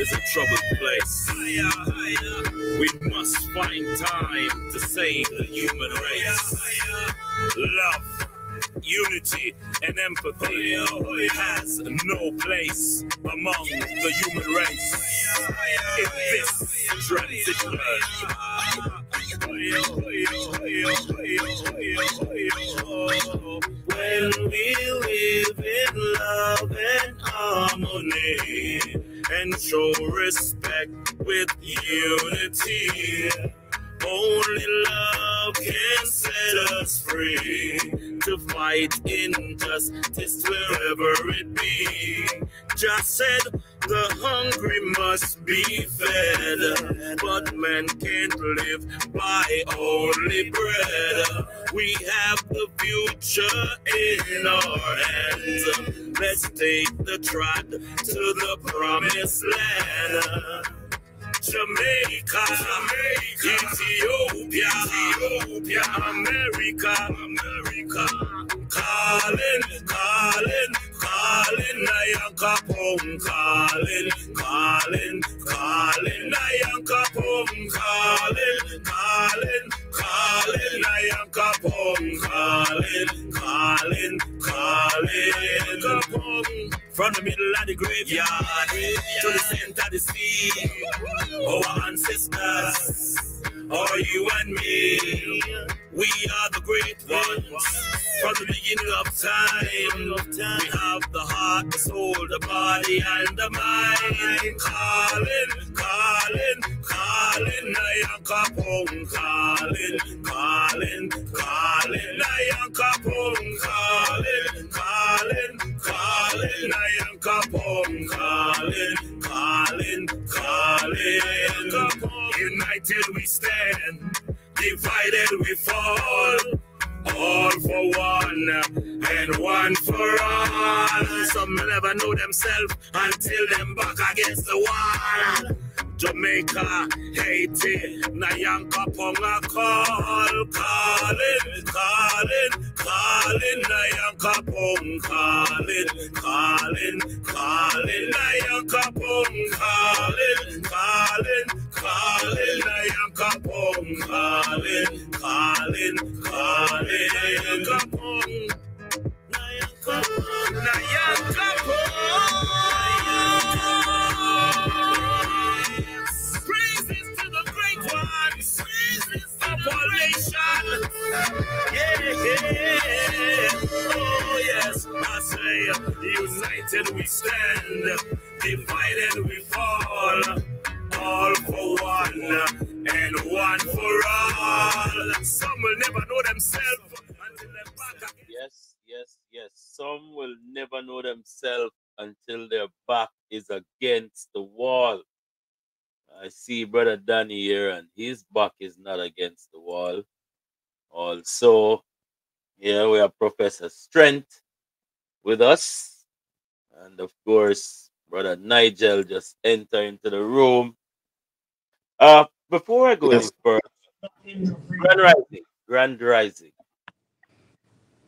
is a troubled place. We must find time to save the human race. Love, unity, and empathy has no place among the human race in this transition. When we live in love and harmony and show respect with unity. Only love can set us free to fight injustice wherever it be. Just said the hungry must be fed, but man can't live by only bread. We have the future in our hands. Let's take the trot to the promised land. Jamaica, Jamaica, Ethiopia, Ethiopia, America, America, calling, calling, calling, Nyan-Ko-Pong, calling, calling, calling, Nyan-Ko-Pong, calling, calling, calling, Nyan-Ko-Pong, calling, calling, calling, Kapong. From the middle of the graveyard to the center of the sea, our ancestors, are you and me. We are the great ones. From the beginning of time, we have the heart, the soul, the body, and the mind. Calling, calling, calling, Nyan-Ko-Pong, calling, calling, calling, Nyan-Ko-Pong, calling, calling, calling, Nyan-Ko-Pong, calling, calling, calling. United we stand, divided we fall. All for one and one for all. Some never know themselves until them back against the wall. Jamaica, Haiti, Nayanka Ponga call, calling, calling, calling, Nayanka Pong, calling, calling, calling, Nayanka Pong, calling, calling, calling, Nayanka Pong, calling, calling, calling, Kapong, Nayanka, Nayanka Pong. Oh. Yes, yes, yes. Some will never know themselves until their back is against the wall. I see Brother Danny here, and his back is not against the wall. Also, here we have Professor Strength with us. And of course, Brother Nigel just enter into the room. Uh, before I go Yes. any further, Grand Rising, Grand Rising,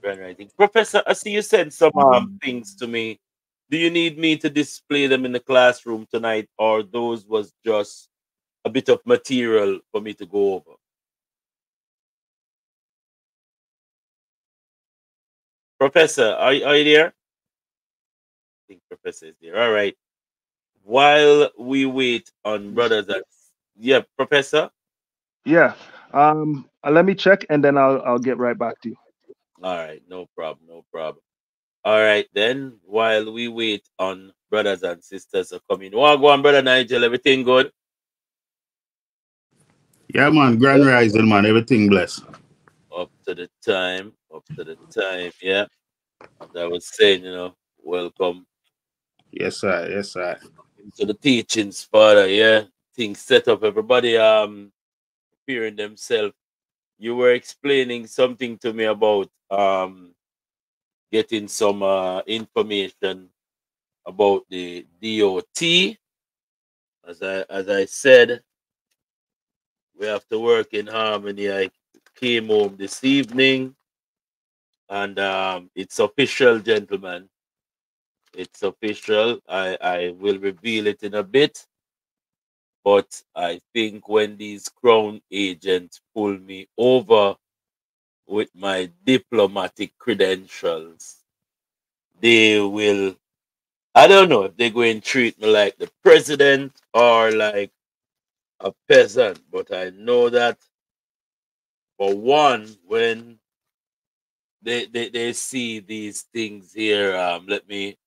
Grand Rising. Professor, I see you said some um, things to me. Do you need me to display them in the classroom tonight, or those was just a bit of material for me to go over? Professor, are, you- are you there? I think Professor is there. All right. While we wait on brothers, yeah, Professor. Yeah. Um, uh, let me check and then I'll I'll get right back to you. All right, no problem, no problem. All right, then while we wait on brothers and sisters to come in, well, go on, brother Nigel. Everything good? Yeah, man. Grand Rising, man. Everything blessed. Up to the time, up to the time. Yeah, As I was saying, you know, welcome Yes, sir. Yes, sir. to the teachings, Father. Yeah, things set up. Everybody um preparing themselves. You were explaining something to me about um getting some uh, information about the DOT. As I as I said, we have to work in harmony. I came home this evening, and um, it's official, gentlemen. It's official. I I will reveal it in a bit. But I think when these crown agents pull me over with my diplomatic credentials, they will I don't know if they're going to treat me like the president or like a peasant, but I know that for one, when they they, they see these things here, um, let me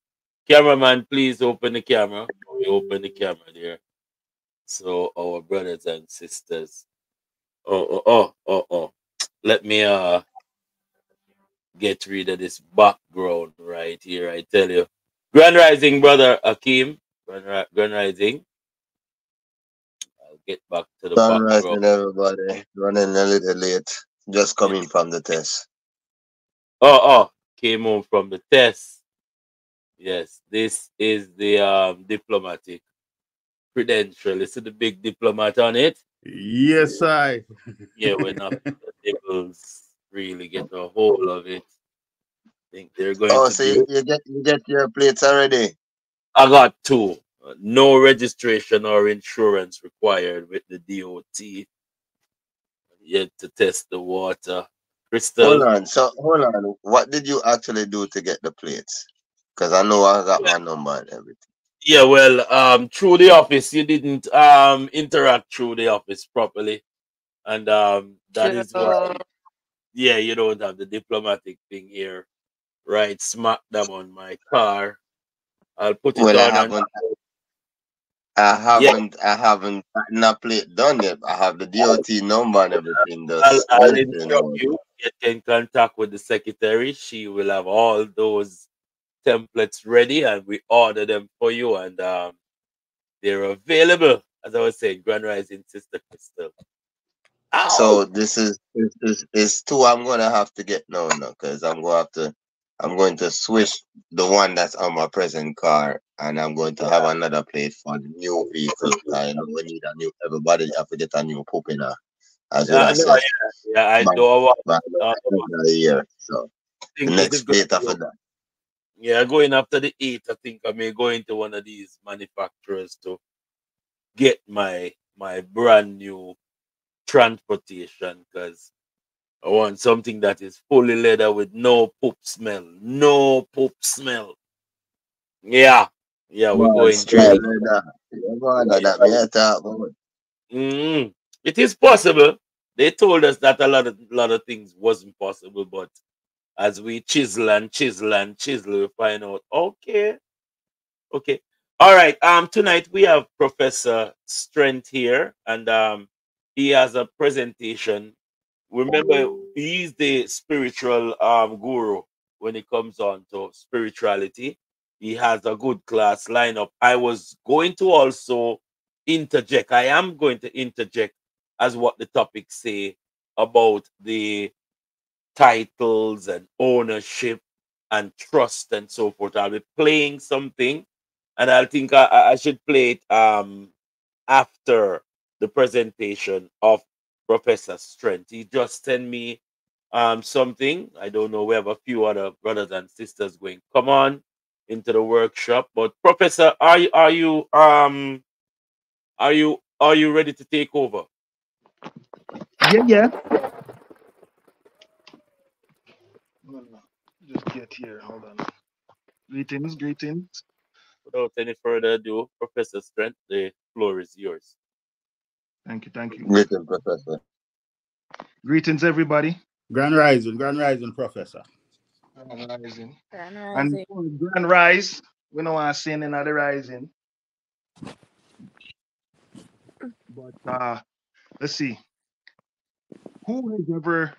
cameraman, please open the camera. We open the camera there. So our brothers and sisters. Oh oh oh oh oh. Let me uh get rid of this background right here. I tell you. Grand Rising, brother Akim, Grand, Grand Rising. I'll get back to the Grand background. Rising, everybody. Running a little late. Just coming from the test. Oh, oh, came home from the test. Yes, this is the um, diplomatic credential. You see the big diplomat on it? Yes, I. Yeah, we're not devils really get a hold of it. I think they're going Oh, to so you, you get you get your plates already? I got two. No registration or insurance required with the DOT. Yet to test the water. Crystal. Hold on. So hold on. What did you actually do to get the plates? Because I know I got my number and everything. yeah, well, um, through the office, you didn't um interact through the office properly, and um, that is why. Yeah, you don't have the diplomatic thing here, right? Smack them on my car. I'll put it Well, I on. and- haven't. I haven't. I haven't gotten a plate done yet. I have the DOT number and everything. I'll, I'll waiting, instruct know. you. Get in contact with the secretary. She will have all those templates ready, and we order them for you, and um, they're available. As I was saying, Grand Rising Sister Crystal. So this is is is, two. I'm gonna have to get no no because I'm gonna have to. I'm going to switch the one that's on my present car, and I'm going to have another plate for the new vehicle. I know we need a new. Everybody have to get a new poop in her, as well yeah, as no, yeah, yeah, I by, know what by uh, the year. So the think it next plate after that. Yeah, going after the eight, I think I may go into one of these manufacturers to get my my brand new transportation because I want something that is fully leather with no poop smell. No poop smell. Yeah. Yeah, we're Wow, going straight to like that. Yeah, man, that me I talk about. Mm, it is possible. They told us that a lot of lot of things wasn't possible, but as we chisel and chisel and chisel, we find out okay, okay. All right. Um, tonight we have Professor Strength here, and um, he has a presentation. Remember, he's the spiritual um guru when it comes on to spirituality. He has a good class lineup. I was going to also interject. I am going to interject as what the topics say about the titles and ownership and trust and so forth. I'll be playing something, and I think I, I I should play it um after the presentation of Professor Strength. He just sent me um something. I don't know. We have a few other brothers and sisters going. Come on into the workshop. But Professor, are you are you um are you are you ready to take over? Yeah, yeah. Just get here. Hold on. Greetings, greetings. Without any further ado, Professor Strength, the floor is yours. Thank you, thank you. Written professor. Greetings, everybody. Grand Rising, Grand Rising, Professor. Grand rising. Grand And Rising. for grand rise, we don't want to see any rising. But uh let's see. Who has ever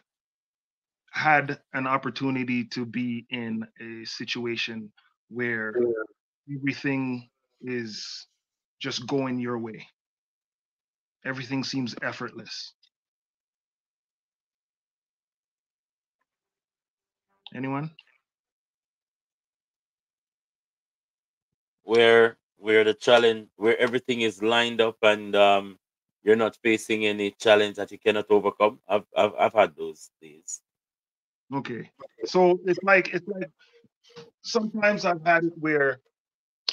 had an opportunity to be in a situation where everything is just going your way? Everything seems effortless. Anyone? Where where the challenge where everything is lined up and um you're not facing any challenge that you cannot overcome. I've I've, I've had those days. Okay. So it's like it's like sometimes I've had it where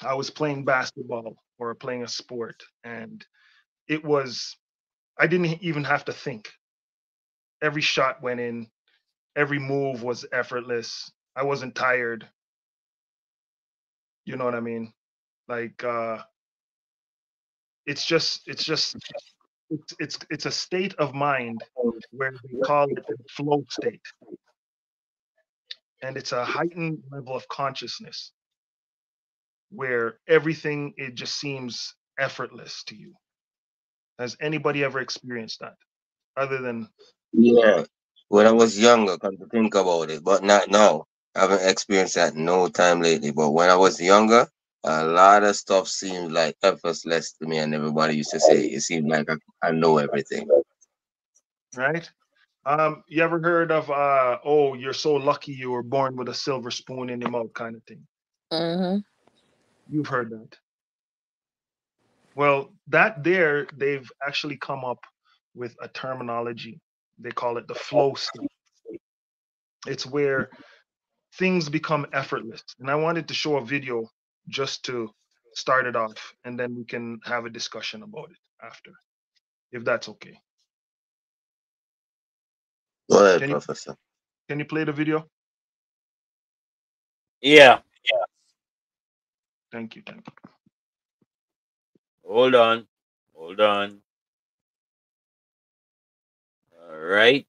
I was playing basketball or playing a sport and it was I didn't even have to think. Every shot went in, every move was effortless. I wasn't tired. You know what I mean? Like uh it's just it's just it's it's it's a state of mind where we call it the flow state. And it's a heightened level of consciousness where everything it just seems effortless to you. Has anybody ever experienced that? Other than Yeah. When I was younger, come to think about it, but not now. I haven't experienced that no time lately. But when I was younger, a lot of stuff seemed like effortless to me, and everybody used to say it seemed like I, I know everything. right? Um, you ever heard of uh oh, you're so lucky you were born with a silver spoon in your mouth kind of thing? Mm-hmm. You've heard that. Well, that there, they've actually come up with a terminology. They call it the oh, flow state. It's where mm-hmm. things become effortless. And I wanted to show a video just to start it off, and then we can have a discussion about it after, if that's okay. Go ahead, Can you Professor. can you play the video? Yeah. Yeah. Thank you, thank you. Hold on. Hold on. All right.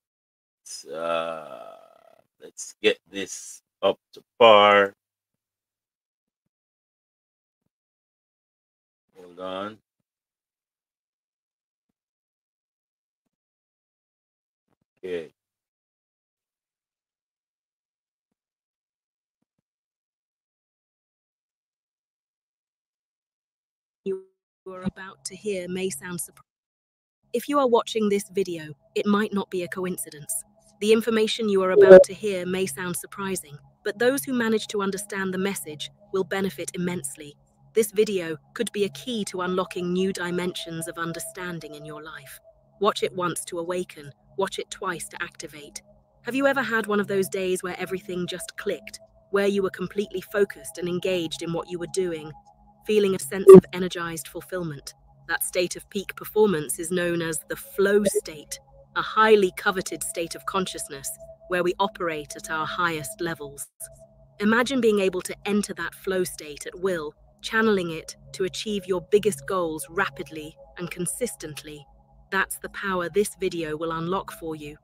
Uh, let's get this up to par. Hold on. Okay. Are about to hear may sound surprising. If you are watching this video, it might not be a coincidence. The information you are about to hear may sound surprising, but those who manage to understand the message will benefit immensely. This video could be a key to unlocking new dimensions of understanding in your life. Watch it once to awaken, watch it twice to activate. Have you ever had one of those days where everything just clicked, where you were completely focused and engaged in what you were doing, feeling a sense of energized fulfillment. That state of peak performance is known as the flow state, a highly coveted state of consciousness where we operate at our highest levels. Imagine being able to enter that flow state at will, channeling it to achieve your biggest goals rapidly and consistently. That's the power this video will unlock for you.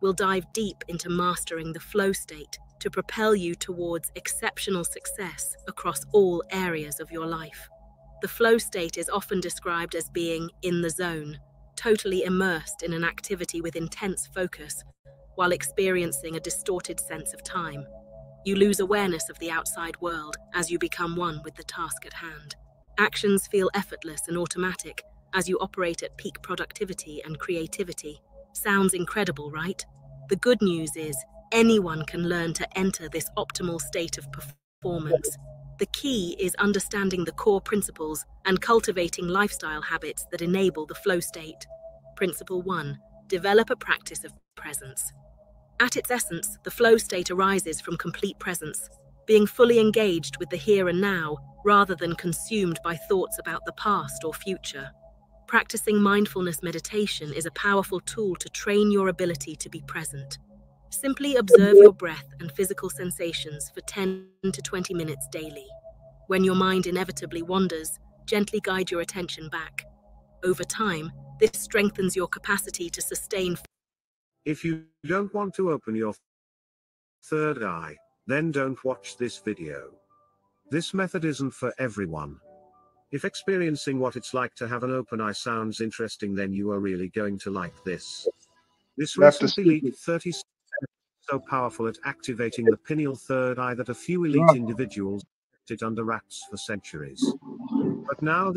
We'll dive deep into mastering the flow state to propel you towards exceptional success across all areas of your life. The flow state is often described as being in the zone, totally immersed in an activity with intense focus, while experiencing a distorted sense of time. You lose awareness of the outside world as you become one with the task at hand. Actions feel effortless and automatic as you operate at peak productivity and creativity. Sounds incredible, right? The good news is anyone can learn to enter this optimal state of performance. The key is understanding the core principles and cultivating lifestyle habits that enable the flow state. Principle 1 Develop a practice of presence. At its essence, the flow state arises from complete presence, being fully engaged with the here and now rather than consumed by thoughts about the past or future. Practicing mindfulness meditation is a powerful tool to train your ability to be present. Simply observe your breath and physical sensations for 10 to 20 minutes daily. When your mind inevitably wanders, gently guide your attention back. Over time, this strengthens your capacity to sustain. If you don't want to open your third eye, then don't watch this video. This method isn't for everyone. If experiencing what it's like to have an open eye sounds interesting, then you are really going to like this. This Left recently speak. leaked 30 so powerful at activating the pineal third eye that a few elite individuals kept it under wraps for centuries. But now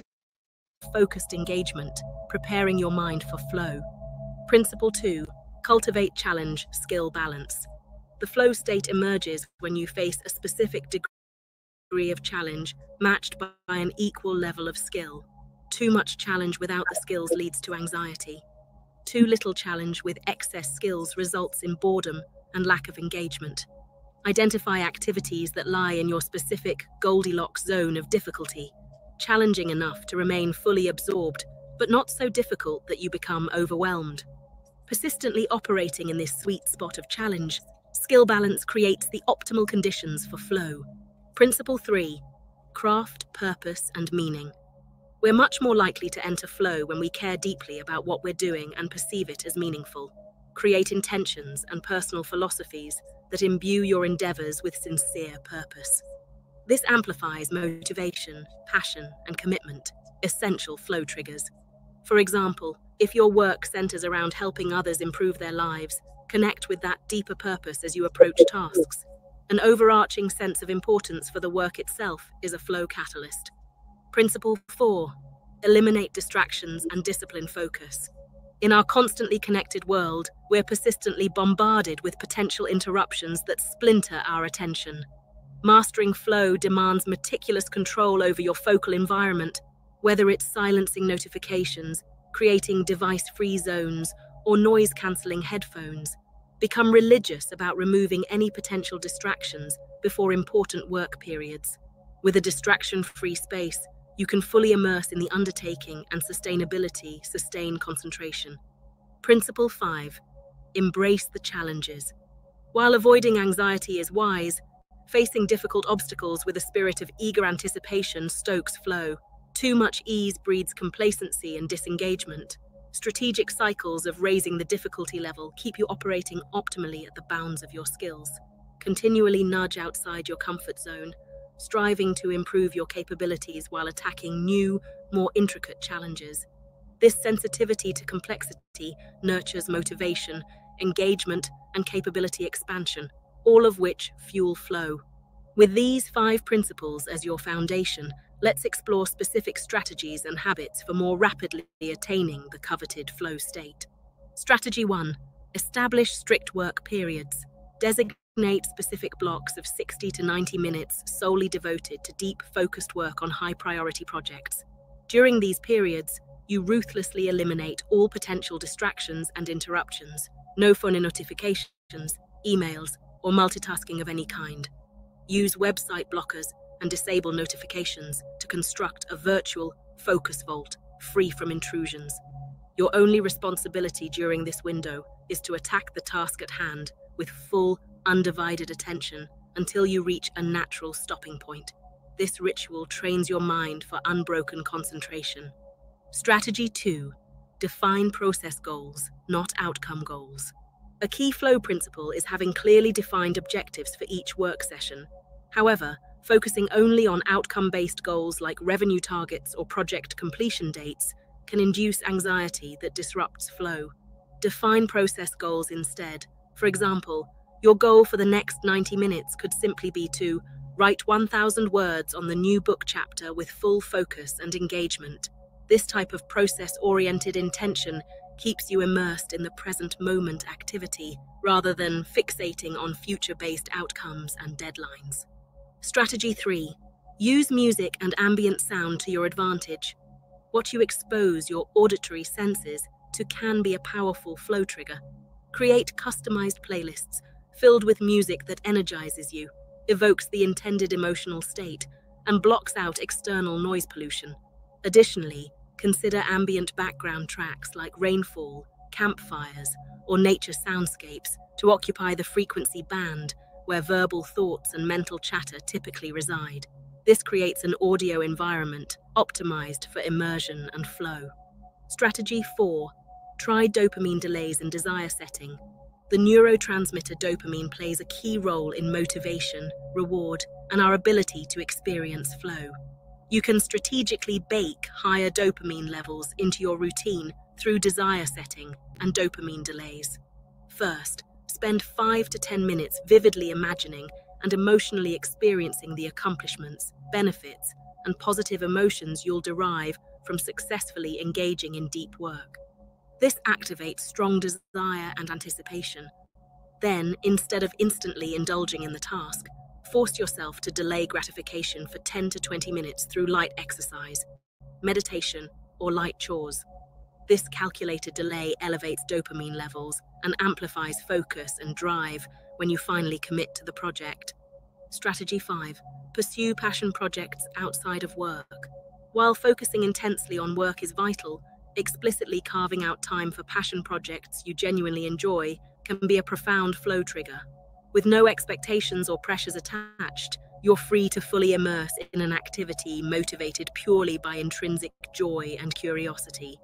focused engagement, preparing your mind for flow. Principle 2 Cultivate challenge, skill balance. The flow state emerges when you face a specific degree of challenge matched by an equal level of skill. Too much challenge without the skills leads to anxiety. Too little challenge with excess skills results in boredom and lack of engagement. Identify activities that lie in your specific Goldilocks zone of difficulty challenging enough to remain fully absorbed, but not so difficult that you become overwhelmed. Persistently operating in this sweet spot of challenge, skill balance creates the optimal conditions for flow. Principle 3 Craft, Purpose, and Meaning. We're much more likely to enter flow when we care deeply about what we're doing and perceive it as meaningful. Create intentions and personal philosophies that imbue your endeavors with sincere purpose. This amplifies motivation, passion, and commitment, essential flow triggers. For example, if your work centers around helping others improve their lives, connect with that deeper purpose as you approach tasks. An overarching sense of importance for the work itself is a flow catalyst. Principle 4 Eliminate distractions and discipline focus. In our constantly connected world, we're persistently bombarded with potential interruptions that splinter our attention. Mastering flow demands meticulous control over your focal environment, whether it's silencing notifications, creating device free zones, or noise cancelling headphones. Become religious about removing any potential distractions before important work periods. With a distraction free space, you can fully immerse in the undertaking and sustainability sustain concentration. Principle 5 Embrace the challenges. While avoiding anxiety is wise, facing difficult obstacles with a spirit of eager anticipation stokes flow. Too much ease breeds complacency and disengagement. Strategic cycles of raising the difficulty level keep you operating optimally at the bounds of your skills. Continually nudge outside your comfort zone striving to improve your capabilities while attacking new, more intricate challenges. This sensitivity to complexity nurtures motivation, engagement, and capability expansion, all of which fuel flow. With these five principles as your foundation, let's explore specific strategies and habits for more rapidly attaining the coveted flow state. Strategy 1 Establish strict work periods. Designate Designate specific blocks of 60 to 90 minutes solely devoted to deep, focused work on high priority projects. During these periods, you ruthlessly eliminate all potential distractions and interruptions, no phone notifications, emails, or multitasking of any kind. Use website blockers and disable notifications to construct a virtual focus vault free from intrusions. Your only responsibility during this window is to attack the task at hand with full undivided attention until you reach a natural stopping point. This ritual trains your mind for unbroken concentration. Strategy 2 Define process goals, not outcome goals. A key flow principle is having clearly defined objectives for each work session. However, focusing only on outcome based goals like revenue targets or project completion dates can induce anxiety that disrupts flow. Define process goals instead. For example, your goal for the next 90 minutes could simply be to write 1,000 words on the new book chapter with full focus and engagement. This type of process oriented intention keeps you immersed in the present moment activity rather than fixating on future based outcomes and deadlines. Strategy 3 Use music and ambient sound to your advantage. What you expose your auditory senses to can be a powerful flow trigger. Create customized playlists filled with music that energizes you, evokes the intended emotional state, and blocks out external noise pollution. Additionally, consider ambient background tracks like rainfall, campfires, or nature soundscapes to occupy the frequency band where verbal thoughts and mental chatter typically reside. This creates an audio environment optimized for immersion and flow. Strategy 4 Try dopamine delays in desire setting the neurotransmitter dopamine plays a key role in motivation, reward, and our ability to experience flow. You can strategically bake higher dopamine levels into your routine through desire setting and dopamine delays. First, spend 5 to 10 minutes vividly imagining and emotionally experiencing the accomplishments, benefits, and positive emotions you'll derive from successfully engaging in deep work. This activates strong desire and anticipation. Then, instead of instantly indulging in the task, force yourself to delay gratification for 10 to 20 minutes through light exercise, meditation, or light chores. This calculated delay elevates dopamine levels and amplifies focus and drive when you finally commit to the project. Strategy 5 Pursue passion projects outside of work. While focusing intensely on work is vital, explicitly carving out time for passion projects you genuinely enjoy can be a profound flow trigger. With no expectations or pressures attached, you're free to fully immerse in an activity motivated purely by intrinsic joy and curiosity.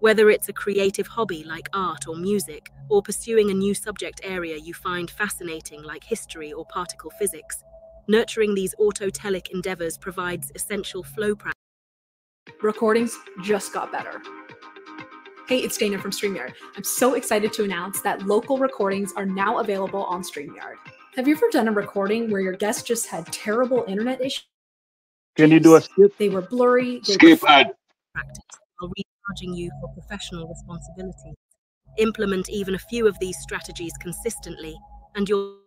Whether it's a creative hobby like art or music, or pursuing a new subject area you find fascinating like history or particle physics, nurturing these autotelic endeavors provides essential flow practice. Recordings just got better. Hey, it's Dana from StreamYard. I'm so excited to announce that local recordings are now available on StreamYard. Have you ever done a recording where your guest just had terrible internet issues? Can you do a skip? They were blurry. They Skip were ad. practice while recharging you for professional responsibility. Implement even a few of these strategies consistently, and you'll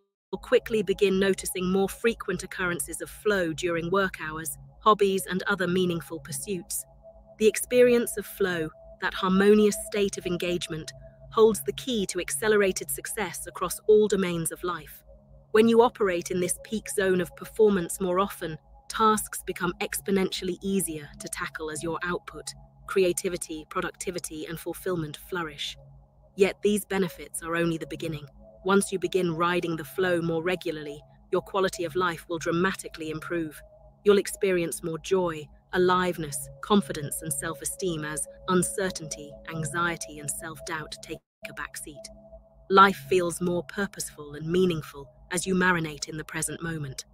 quickly begin noticing more frequent occurrences of flow during work hours, hobbies, and other meaningful pursuits. The experience of flow, that harmonious state of engagement, holds the key to accelerated success across all domains of life. When you operate in this peak zone of performance more often, tasks become exponentially easier to tackle as your output, creativity, productivity, and fulfillment flourish. Yet these benefits are only the beginning. Once you begin riding the flow more regularly, your quality of life will dramatically improve. You'll experience more joy, aliveness, confidence, and self esteem as uncertainty, anxiety, and self doubt take a backseat. Life feels more purposeful and meaningful as you marinate in the present moment.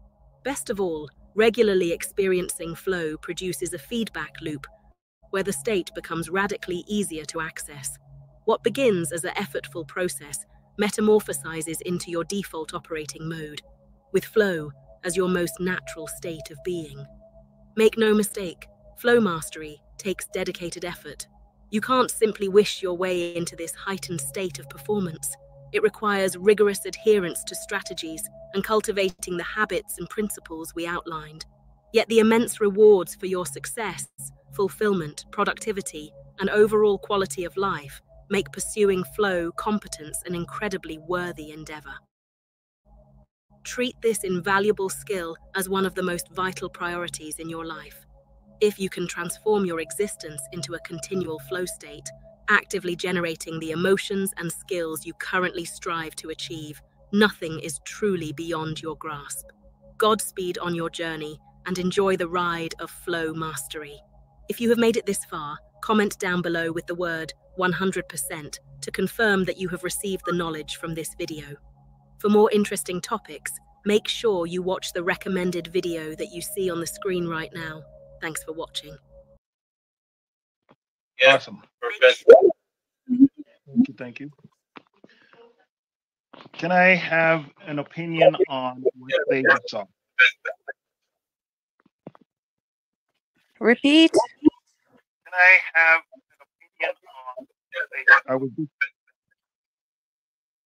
Best of all, regularly experiencing flow produces a feedback loop where the state becomes radically easier to access. What begins as an effortful process metamorphosizes into your default operating mode, with flow as your most natural state of being. Make no mistake, flow mastery takes dedicated effort. You can't simply wish your way into this heightened state of performance. It requires rigorous adherence to strategies and cultivating the habits and principles we outlined. Yet the immense rewards for your success, fulfillment, productivity, and overall quality of life make pursuing flow competence an incredibly worthy endeavor. Treat this invaluable skill as one of the most vital priorities in your life. If you can transform your existence into a continual flow state, actively generating the emotions and skills you currently strive to achieve, nothing is truly beyond your grasp. Godspeed on your journey and enjoy the ride of flow mastery. If you have made it this far, comment down below with the word 100% to confirm that you have received the knowledge from this video. For more interesting topics, make sure you watch the recommended video that you see on the screen right now. Thanks for watching. Yeah, Awesome. Professor. Thank you. Thank you. Can I have an opinion on what they saw? Repeat. Can I have an opinion on what they I was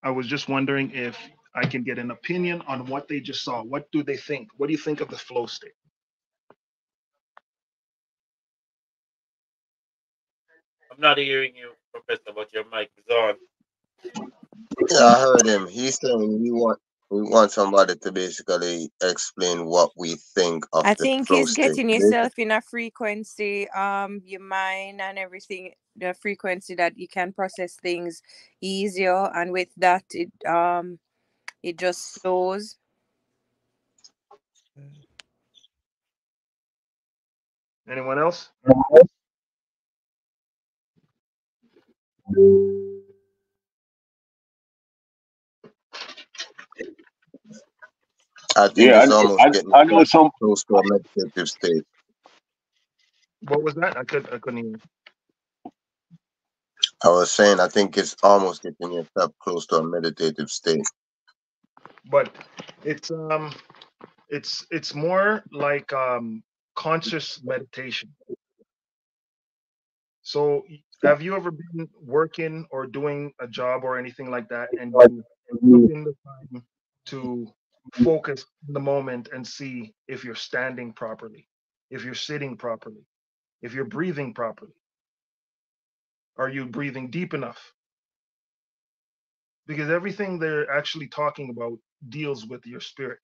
I was just wondering if I can get an opinion on what they just saw. What do they think? What do you think of the flow state? I'm not hearing you, Professor, but your mic is on. Yeah, I heard him. He's saying we want we want somebody to basically explain what we think of I the think flow it's state. getting yourself in a frequency, um, your mind and everything, the frequency that you can process things easier, and with that, it um, it just flows. Anyone else? I think Yeah, it's I, almost I, getting I know some. close to a meditative state. What was that? I could I couldn't hear. I was saying I think it's almost getting yourself close to a meditative state. But it's um it's it's more like um conscious meditation. So have you ever been working or doing a job or anything like that and in the time to focus in the moment and see if you're standing properly, if you're sitting properly, if you're breathing properly? Are you breathing deep enough? Because everything they're actually talking about deals with your spirit,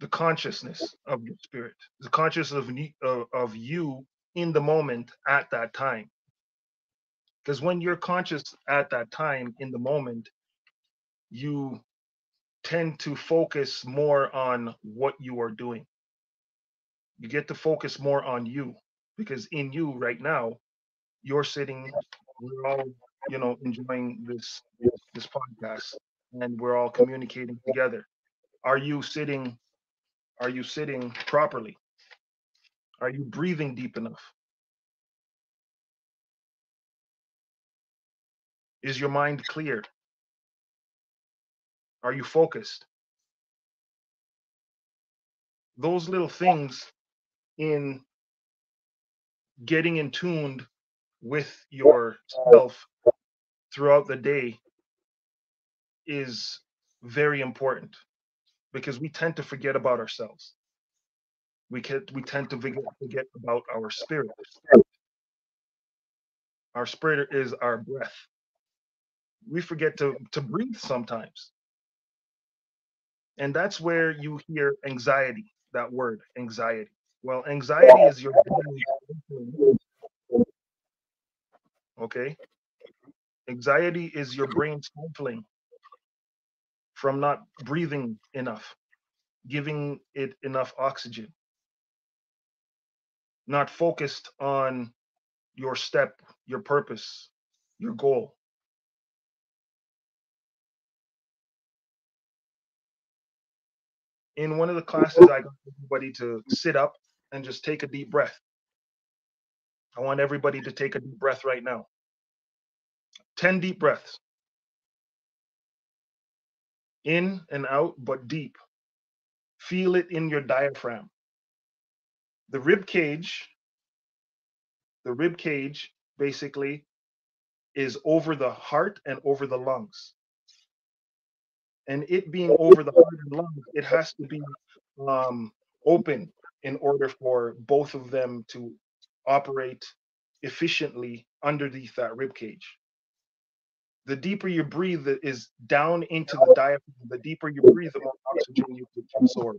the consciousness of your spirit, the consciousness of, of, of you in the moment at that time. Because when you're conscious at that time in the moment, you tend to focus more on what you are doing. You get to focus more on you because in you right now, you're sitting, we're all, you know, enjoying this this podcast and we're all communicating together. Are you sitting are you sitting properly? Are you breathing deep enough? Is your mind clear? Are you focused? Those little things in getting in tuned with yourself throughout the day is very important because we tend to forget about ourselves. We can we tend to forget, about our spirit. Our spirit is our breath. We forget to to breathe sometimes. And that's where you hear anxiety, that word, anxiety. Well, anxiety is your. Okay. Anxiety is your brain stifling from not breathing enough, giving it enough oxygen, not focused on your step, your purpose, your goal. In one of the classes, I got everybody to sit up and just take a deep breath. I want everybody to take a deep breath right now. 10 deep breaths. In and out, but deep. Feel it in your diaphragm. The rib cage, the rib cage basically is over the heart and over the lungs. And it being over the heart and lungs, it has to be um, open in order for both of them to operate efficiently underneath that rib cage. The deeper you breathe is down into the diaphragm. The deeper you breathe, the more oxygen you can absorb.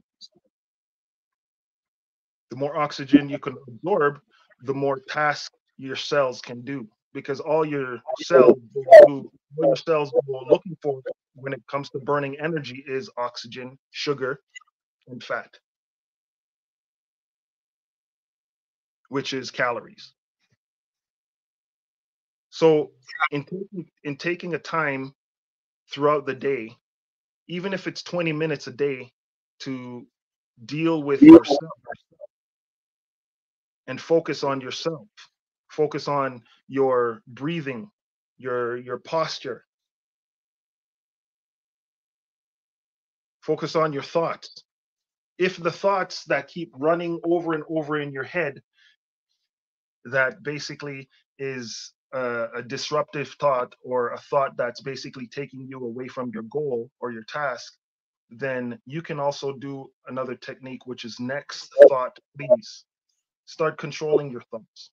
The more oxygen you can absorb, the more tasks your cells can do. Because all your cells all your cells go looking for when it comes to burning energy is oxygen, sugar, and fat. which is calories. So in taking, in taking a time throughout the day, even if it's 20 minutes a day to deal with yourself and focus on yourself, focus on your breathing, your your posture. Focus on your thoughts. If the thoughts that keep running over and over in your head that basically is a, a, disruptive thought or a thought that's basically taking you away from your goal or your task, then you can also do another technique, which is next thought, please. Start controlling your thoughts.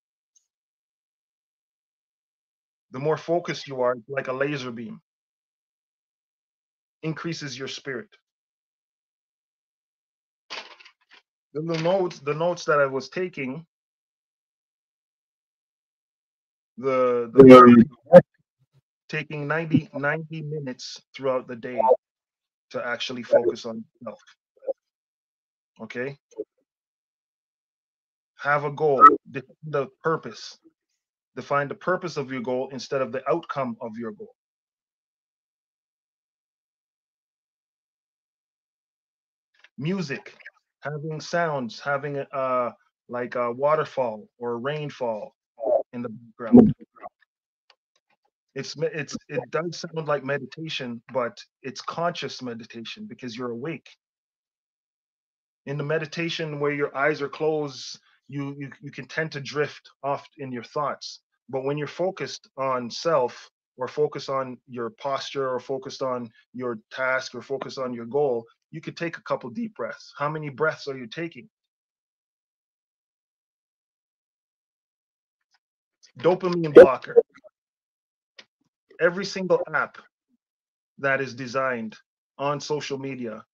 The more focused you are, like a laser beam, increases your spirit. Then the notes, the notes that I was taking the the taking 90 90 minutes throughout the day to actually focus on yourself okay? Have a goal. Define the purpose. Define the purpose of your goal instead of the outcome of your goal. Music. Having sounds. Having a uh, like a waterfall or a rainfall in the background. Mm. It's it's it does sound like meditation, but it's conscious meditation because you're awake. In the meditation where your eyes are closed, you you, you can tend to drift off in your thoughts. But when you're focused on self or focus on your posture or focused on your task or focus on your goal, you could take a couple deep breaths. How many breaths are you taking? Dopamine blocker. Every single app that is designed on social media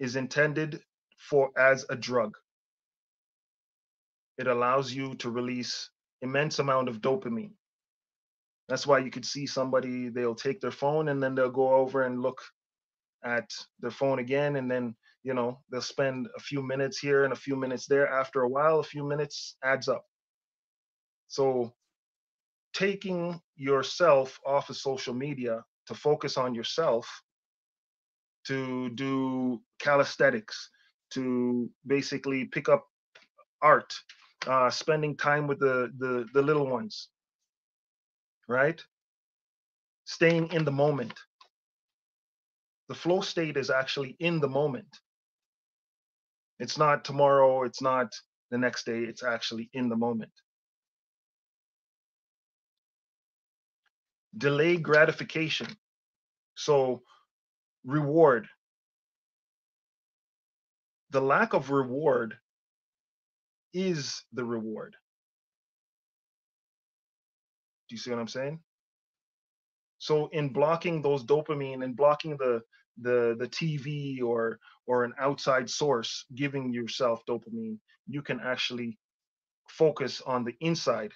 is intended for as a drug. it allows you to release immense amount of dopamine. That's why you could see somebody, they'll take their phone and then they'll go over and look at their phone again. And then, you know, they'll spend a few minutes here and a few minutes there. After a while, a few minutes adds up. So taking yourself off of social media to focus on yourself, to do calisthenics, to basically pick up art, uh, spending time with the, the the little ones, right? Staying in the moment. The flow state is actually in the moment. It's not tomorrow, it's not the next day, it's actually in the moment. Delay gratification. So, reward. The lack of reward is the reward. Do you see what I'm saying? So in blocking those dopamine and blocking the the the TV or or an outside source giving yourself dopamine, you can actually focus on the inside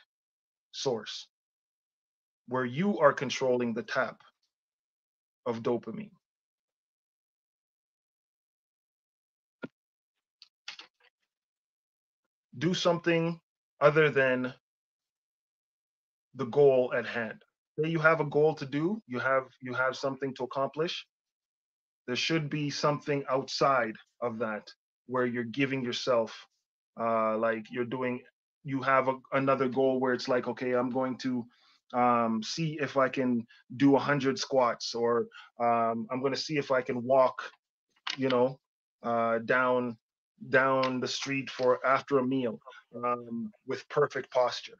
source where you are controlling the tap of dopamine. Do something other than the goal at hand. Say you have a goal to do, you have you have something to accomplish. There should be something outside of that where you're giving yourself uh like you're doing you have a, another goal where it's like okay i'm going to um, see if i can do 100 squats or um, i'm going to see if i can walk you know uh, down down the street for after a meal um, with perfect posture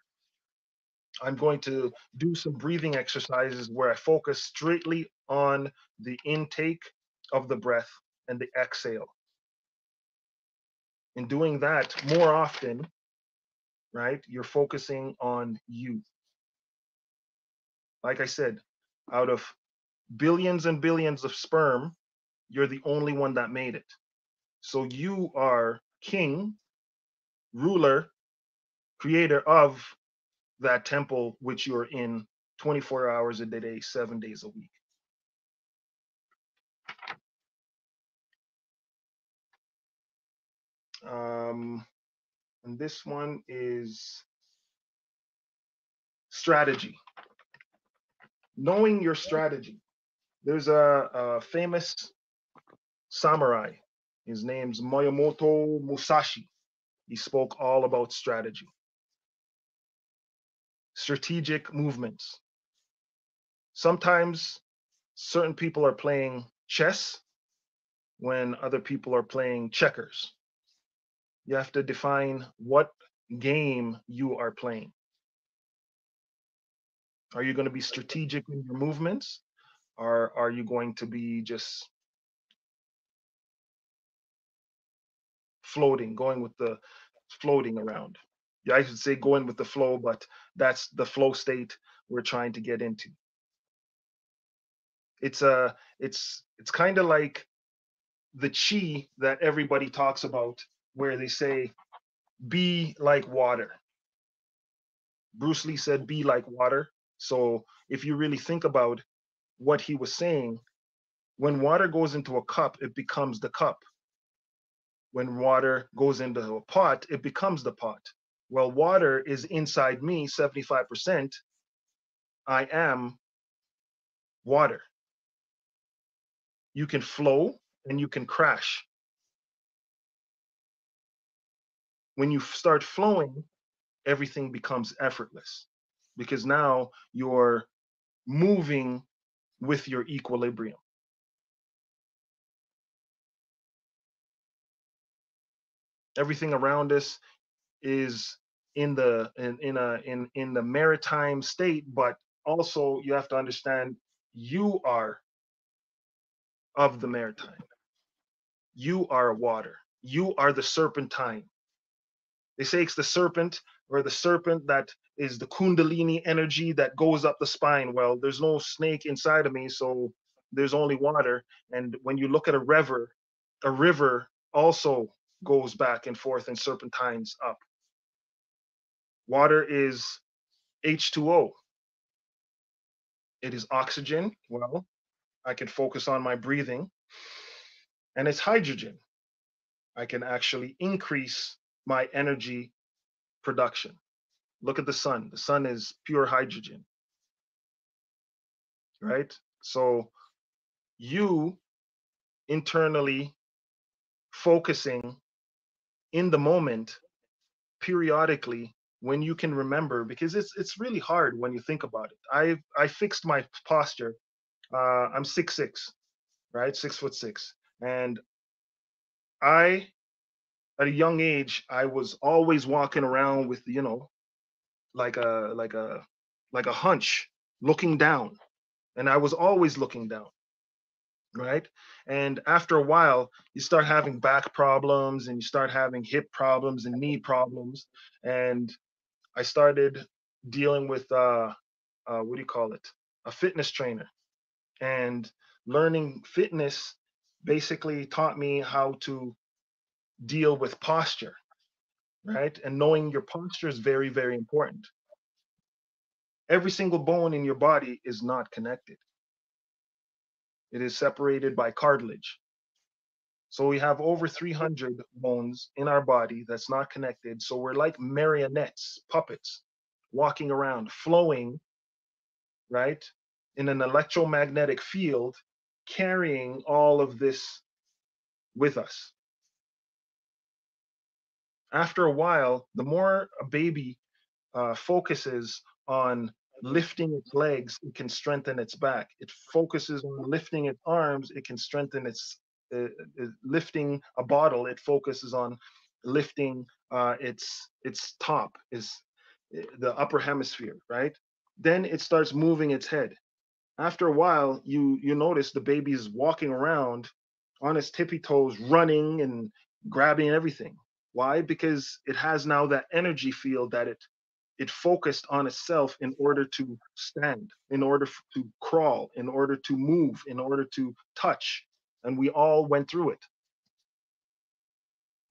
I'm going to do some breathing exercises where I focus straightly on the intake of the breath and the exhale. In doing that more often, right, you're focusing on you. Like I said, out of billions and billions of sperm, you're the only one that made it. So you are king, ruler, creator of that temple which you're in 24 hours a day, seven days a week. Um, and this one is strategy. Knowing your strategy. There's a, a famous samurai. His name's Miyamoto Musashi. He spoke all about strategy strategic movements. Sometimes certain people are playing chess when other people are playing checkers. You have to define what game you are playing. Are you going to be strategic in your movements? Or are you going to be just floating, going with the floating around? yeah, I should say going with the flow, but that's the flow state we're trying to get into. It's a uh, it's it's kind of like the chi that everybody talks about, where they say, "Be like water." Bruce Lee said, "Be like water." So if you really think about what he was saying, when water goes into a cup, it becomes the cup. When water goes into a pot, it becomes the pot well, water is inside me 75%. I am water. You can flow and you can crash. When you start flowing, everything becomes effortless because now you're moving with your equilibrium. Everything around us is in the in in a in in the maritime state, but also you have to understand you are of the maritime. You are water. You are the serpentine. They say it's the serpent or the serpent that is the kundalini energy that goes up the spine. Well, there's no snake inside of me, so there's only water. And when you look at a river, a river also goes back and forth and serpentines up. Water is H2O. It is oxygen. Well, I can focus on my breathing. And it's hydrogen. I can actually increase my energy production. Look at the sun. The sun is pure hydrogen. Right? So you internally focusing in the moment periodically when you can remember because it's it's really hard when you think about it i i fixed my posture uh i'm six six right six foot six and i at a young age i was always walking around with you know like a like a like a hunch looking down and i was always looking down right? And after a while you start having back problems and you start having hip problems and knee problems and i started dealing with uh, uh what do you call it? A fitness trainer and learning fitness basically taught me how to deal with posture right and knowing your posture is very very important every single bone in your body is not connected it is separated by cartilage. So we have over 300 bones in our body that's not connected. So we're like marionettes, puppets, walking around, flowing, right, in an electromagnetic field, carrying all of this with us. After a while, the more a baby uh, focuses on lifting its legs, it can strengthen its back. It focuses on lifting its arms, it can strengthen its uh, uh, lifting a bottle. It focuses on lifting uh, its its top, is uh, the upper hemisphere, right? Then it starts moving its head. After a while, you you notice the baby is walking around on its tippy toes, running and grabbing everything. Why? Because it has now that energy field that it it focused on itself in order to stand, in order to crawl, in order to move, in order to touch. And we all went through it.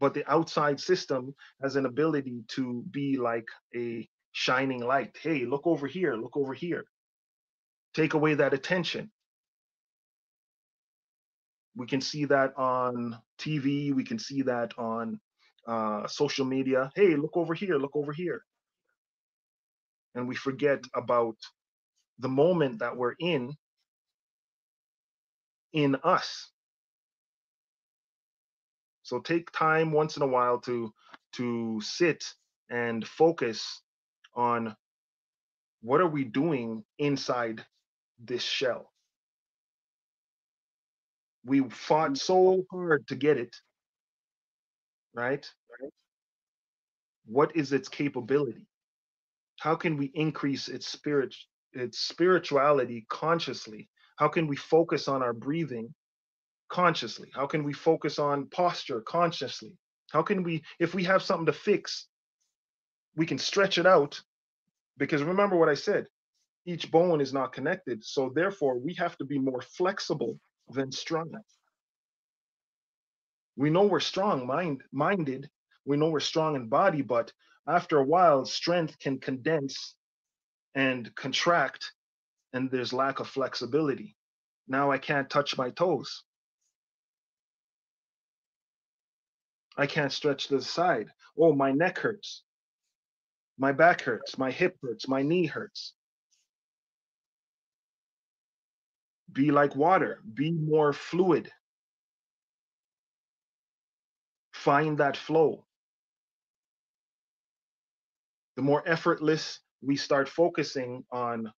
But the outside system has an ability to be like a shining light. Hey, look over here, look over here. Take away that attention. We can see that on TV, we can see that on uh, social media. Hey, look over here, look over here. And we forget about the moment that we're in in us. So take time once in a while to to sit and focus on what are we doing inside this shell? We fought so hard to get it right? What is its capability? How can we increase its spirit its spirituality consciously? How can we focus on our breathing consciously? How can we focus on posture consciously? How can we if we have something to fix we can stretch it out? Because remember what i said each bone is not connected so therefore we have to be more flexible than strong we know we're strong mind minded we know we're strong in body but after a while, strength can condense and contract, and there's lack of flexibility. Now I can't touch my toes. I can't stretch to the side. Oh, my neck hurts. My back hurts. My hip hurts. My knee hurts. Be like water. Be more fluid. Find that flow the more effortless we start focusing on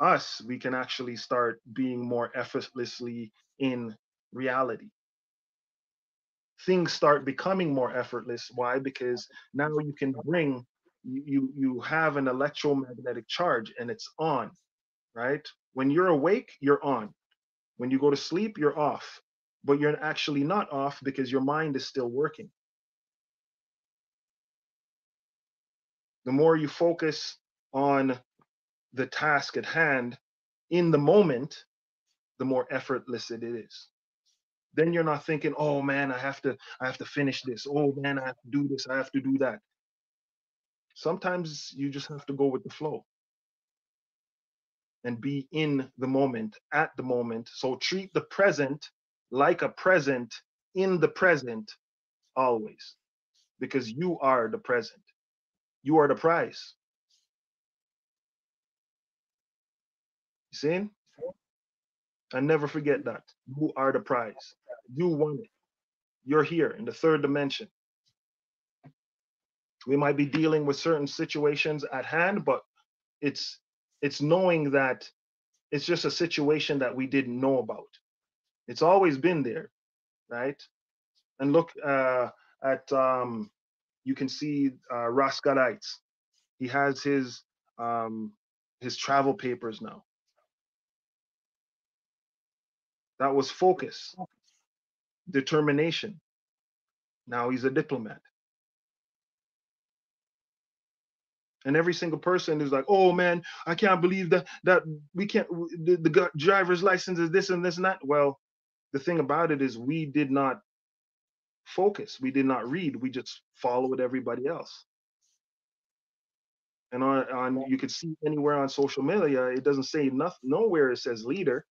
us, we can actually start being more effortlessly in reality. Things start becoming more effortless. Why? Because now you can bring you you have an electromagnetic charge and it's on, right? When you're awake, you're on. When you go to sleep, you're off. But you're actually not off because your mind is still working. the more you focus on the task at hand in the moment, the more effortless it is. Then you're not thinking, oh man, I have to, I have to finish this. Oh man, I have to do this, I have to do that. Sometimes you just have to go with the flow and be in the moment, at the moment. So treat the present like a present in the mm-hmm. present always, because you are the present. You are the prize. You see? And never forget mm-hmm. that. You are the prize. You won it. You're here in the third dimension. We might be dealing with certain situations at hand, but it's it's knowing that it's just a situation that we didn't know about. It's always been there, right? And look uh, at um, you can see uh, He has his um, his travel papers now. That was focus, determination. Now he's a diplomat. And every single person is like, "Oh man, I can't believe that that we can't the, the driver's license is this and this and that." Well, the thing about it is we did not focus. We did not read. We just followed everybody else. And on, on you could see anywhere on social media, it doesn't say nothing. Nowhere it says leader.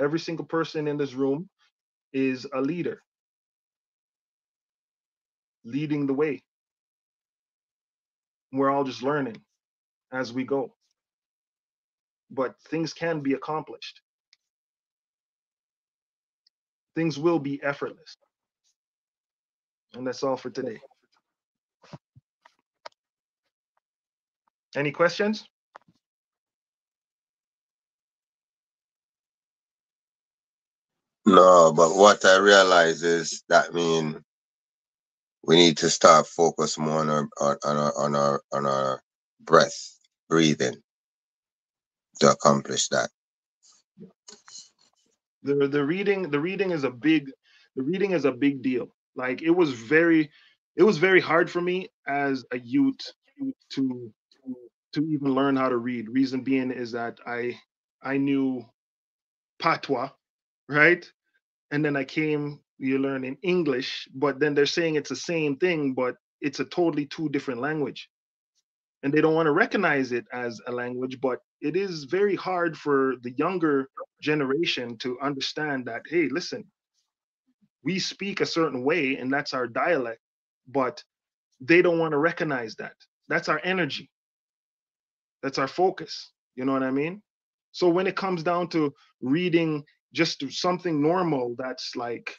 Every single person in this room is a leader, leading the way. We're all just learning as we go. But things can be accomplished. Things will be effortless. And that's all for today. Any questions? No, but what I realize is that mean we need to start focus more on our on, on our on our on our breath, breathing to accomplish that. The the reading the reading is a big the reading is a big deal. Like it was very it was very hard for me as a youth to to even learn how to read. Reason being is that I I knew patois, right? And then I came, you learn in English, but then they're saying it's the same thing, but it's a totally two different language. And they don't want to recognize it as a language, but it is very hard for the younger generation to understand that, hey, listen, we speak a certain way and that's our dialect, but they don't want to recognize that. That's our energy. That's our focus. You know what I mean? So when it comes down to reading just something normal that's like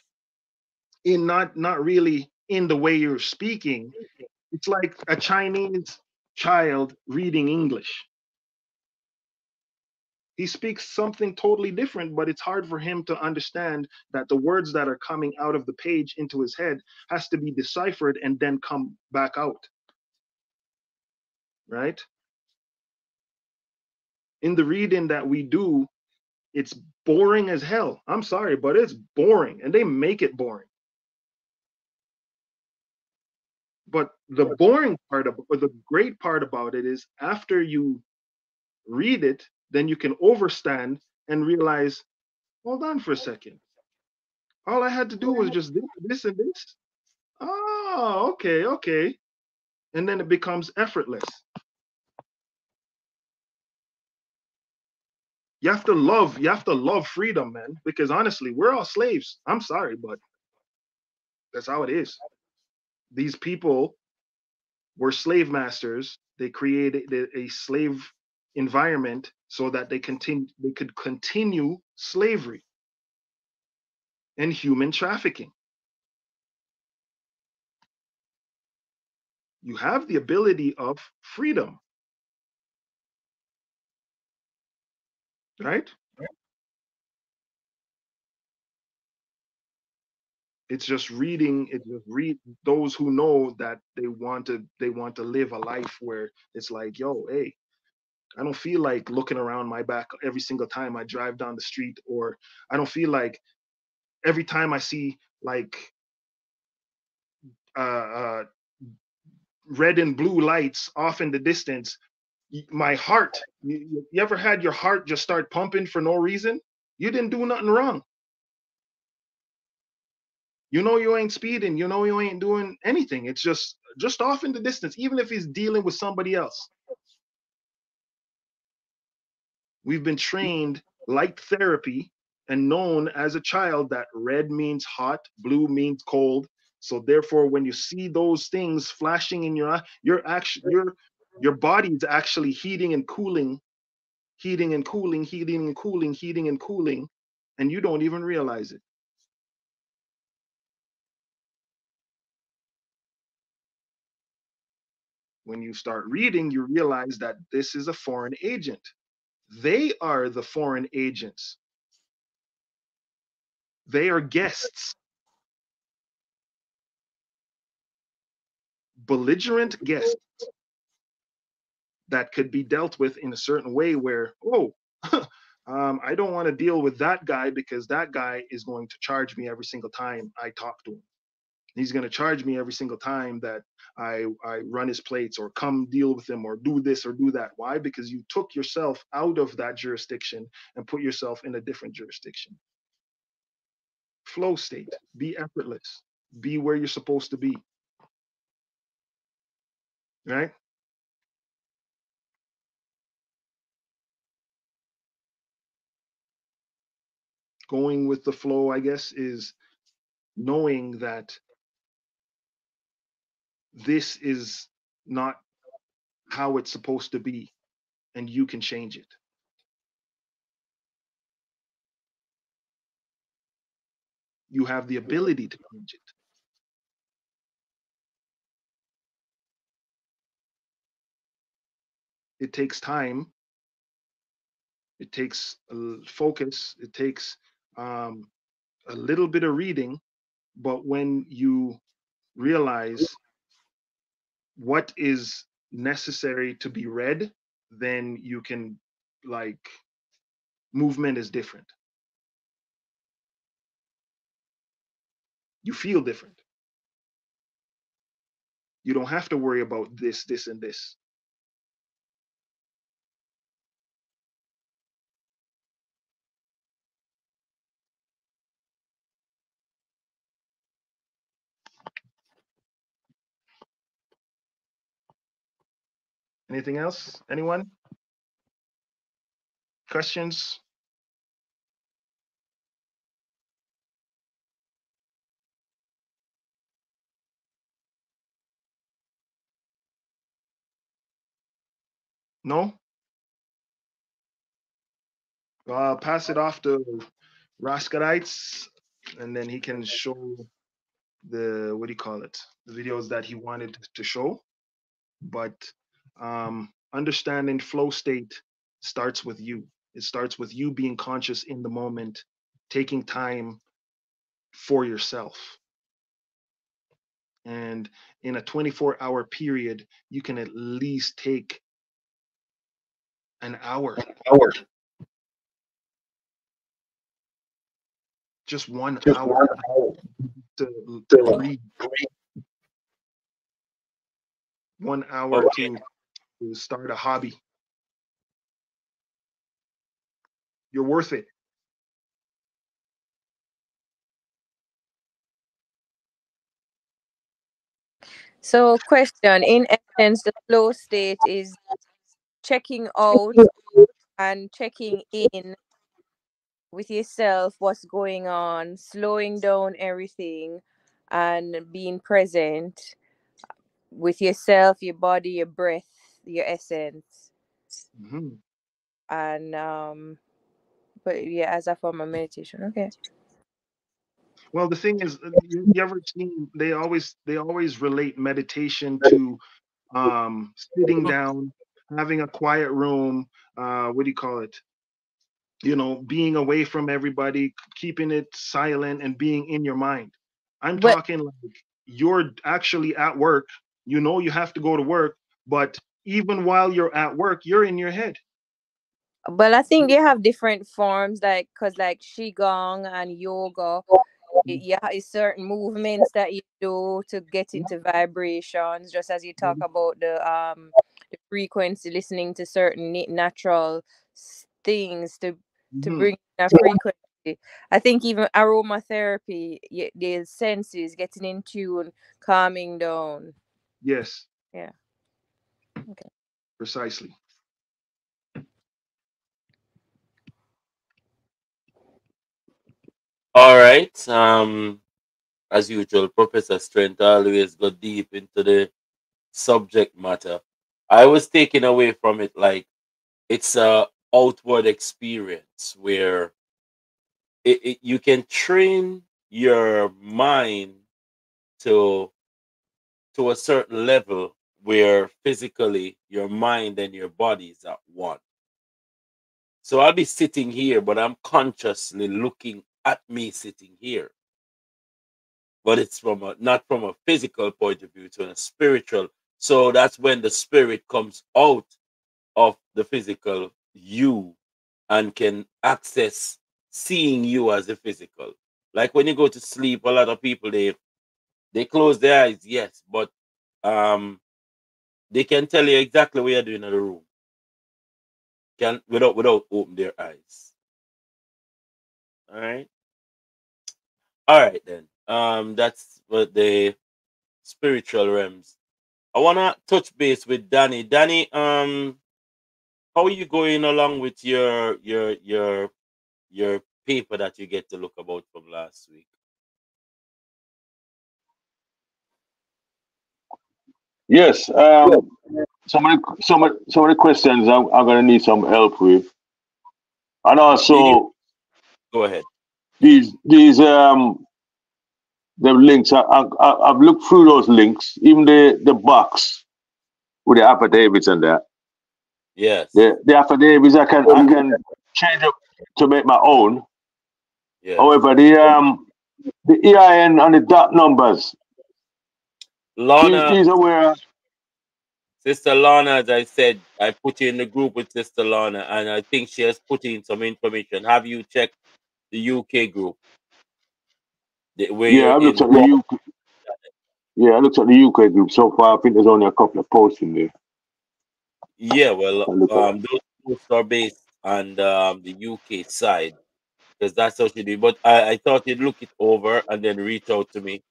in not not really in the way you're speaking, it's like a Chinese child reading English. He speaks something totally different, but it's hard for him to understand that the words that are coming out of the page into his head has to be deciphered and then come back out. Right? In the reading that we do, it's boring as hell. I'm sorry, but it's boring and they make it boring. But the boring part of or the great part about it is after you read it, then you can overstand and realize, hold on for a second. All I had to do was just this, and this. Oh, okay, okay. And then it becomes effortless. You have to love, you have to love freedom, man. Because honestly, we're all slaves. I'm sorry, but that's how it is. These people were slave masters. They created a slave environment so that they continue they could continue slavery and human trafficking. You have the ability of freedom. Right? It's just reading, it just read those who know that they want to they want to live a life where it's like, yo, hey, I don't feel like looking around my back every single time I drive down the street, or I don't feel like every time I see like uh, uh, red and blue lights off in the distance, my heart. You, you ever had your heart just start pumping for no reason? You didn't do nothing wrong. You know you ain't speeding. You know you ain't doing anything. It's just just off in the distance, even if he's dealing with somebody else. We've been trained like therapy and known as a child that red means hot, blue means cold. So therefore, when you see those things flashing in your eye, your action, your your body is actually heating and cooling, heating and cooling, heating and cooling, heating and cooling, and you don't even realize it. When you start reading, you realize that this is a foreign agent. They are the foreign agents. They are guests. Belligerent guests that could be dealt with in a certain way where, oh, um, I don't want to deal with that guy because that guy is going to charge me every single time I talk to him. He's going to charge me every single time that I, I run his plates or come deal with him or do this or do that. Why? Because you took yourself out of that jurisdiction and put yourself in a different jurisdiction. Flow state, be effortless, be where you're supposed to be. Right? Going with the flow, I guess, is knowing that this is not how it's supposed to be and you can change it. You have the ability to change it. It takes time. It takes focus. It takes um, a little bit of reading. But when you realize what is necessary to be read, then you can like movement is different. You feel different. You don't have to worry about this, this, and this. Anything else? Anyone? Questions? No? I'll pass it off to Raskarites and then he can show the, what do you call it? The videos that he wanted to show. But um, understanding flow state starts with you. It starts with you being conscious in the moment, taking time for yourself. And in a 24 hour period, you can at least take an hour. An Hour. Just one Just hour, one hour. To, to read. One hour okay. to to start a hobby. You're worth it. So, question in essence, the flow state is checking out and checking in with yourself, what's going on, slowing down everything, and being present with yourself, your body, your breath your essence Mm-hmm. and um but yeah as a form of meditation okay Well, the thing is, uh, you, you ever seen? They always they always relate meditation to um, sitting down, having a quiet room. Uh, what do you call it? You know, being away from everybody, keeping it silent, and being in your mind. I'm but talking like you're actually at work. You know you have to go to work, but even while you're at work, you're in your head. but i think you have different forms like because like qigong and yoga yeah it's certain movements that you do to get into vibrations just as you talk about the um the frequency listening to certain natural things to to Mhm. bring that frequency I think even aromatherapy, the senses getting in tune, calming down. Yes, Yeah. Okay. precisely. All right. Um, as usual, Professor Strength always go deep into the subject matter. I was taken away from it like it's a outward experience where it, it, you can train your mind to to a certain level where physically your mind and your body is at one. So I'll be sitting here, but I'm consciously looking at me sitting here. But it's from a not from a physical point of view, to a spiritual. So that's when the spirit comes out of the physical you and can access seeing you as a physical. Like when you go to sleep, a lot of people they they close their eyes, yes, but um they can tell you exactly what you're doing in the room. Can without without open their eyes. All right. All right then. Um that's what the spiritual realms. I wanna touch base with Danny. Danny, um how are you going along with your your your your paper that you get to look about from last week? Yes. Um, some of the, some of, some of the questions I'm, I'm going to need some help with, and also Go ahead. these these um the links. I, I I've looked through those links, even the the box with the affidavits and that. Yes. The the affidavits I can I can change up to make my own. Yeah. However, the um the EIN and the dot numbers, Lana, these are where Sister Lana, as I said, I put you in the group with Sister Lana, and I think she has put in some information. Have you checked the UK group? The, yeah, I looked at the UK. Yeah, I looked at the UK group so far. I think there's only a couple of posts in there. Yeah, well, I look at um, those posts are based on um, the UK side because that's how she do. But I, I thought you'd look it over and then reach out to me,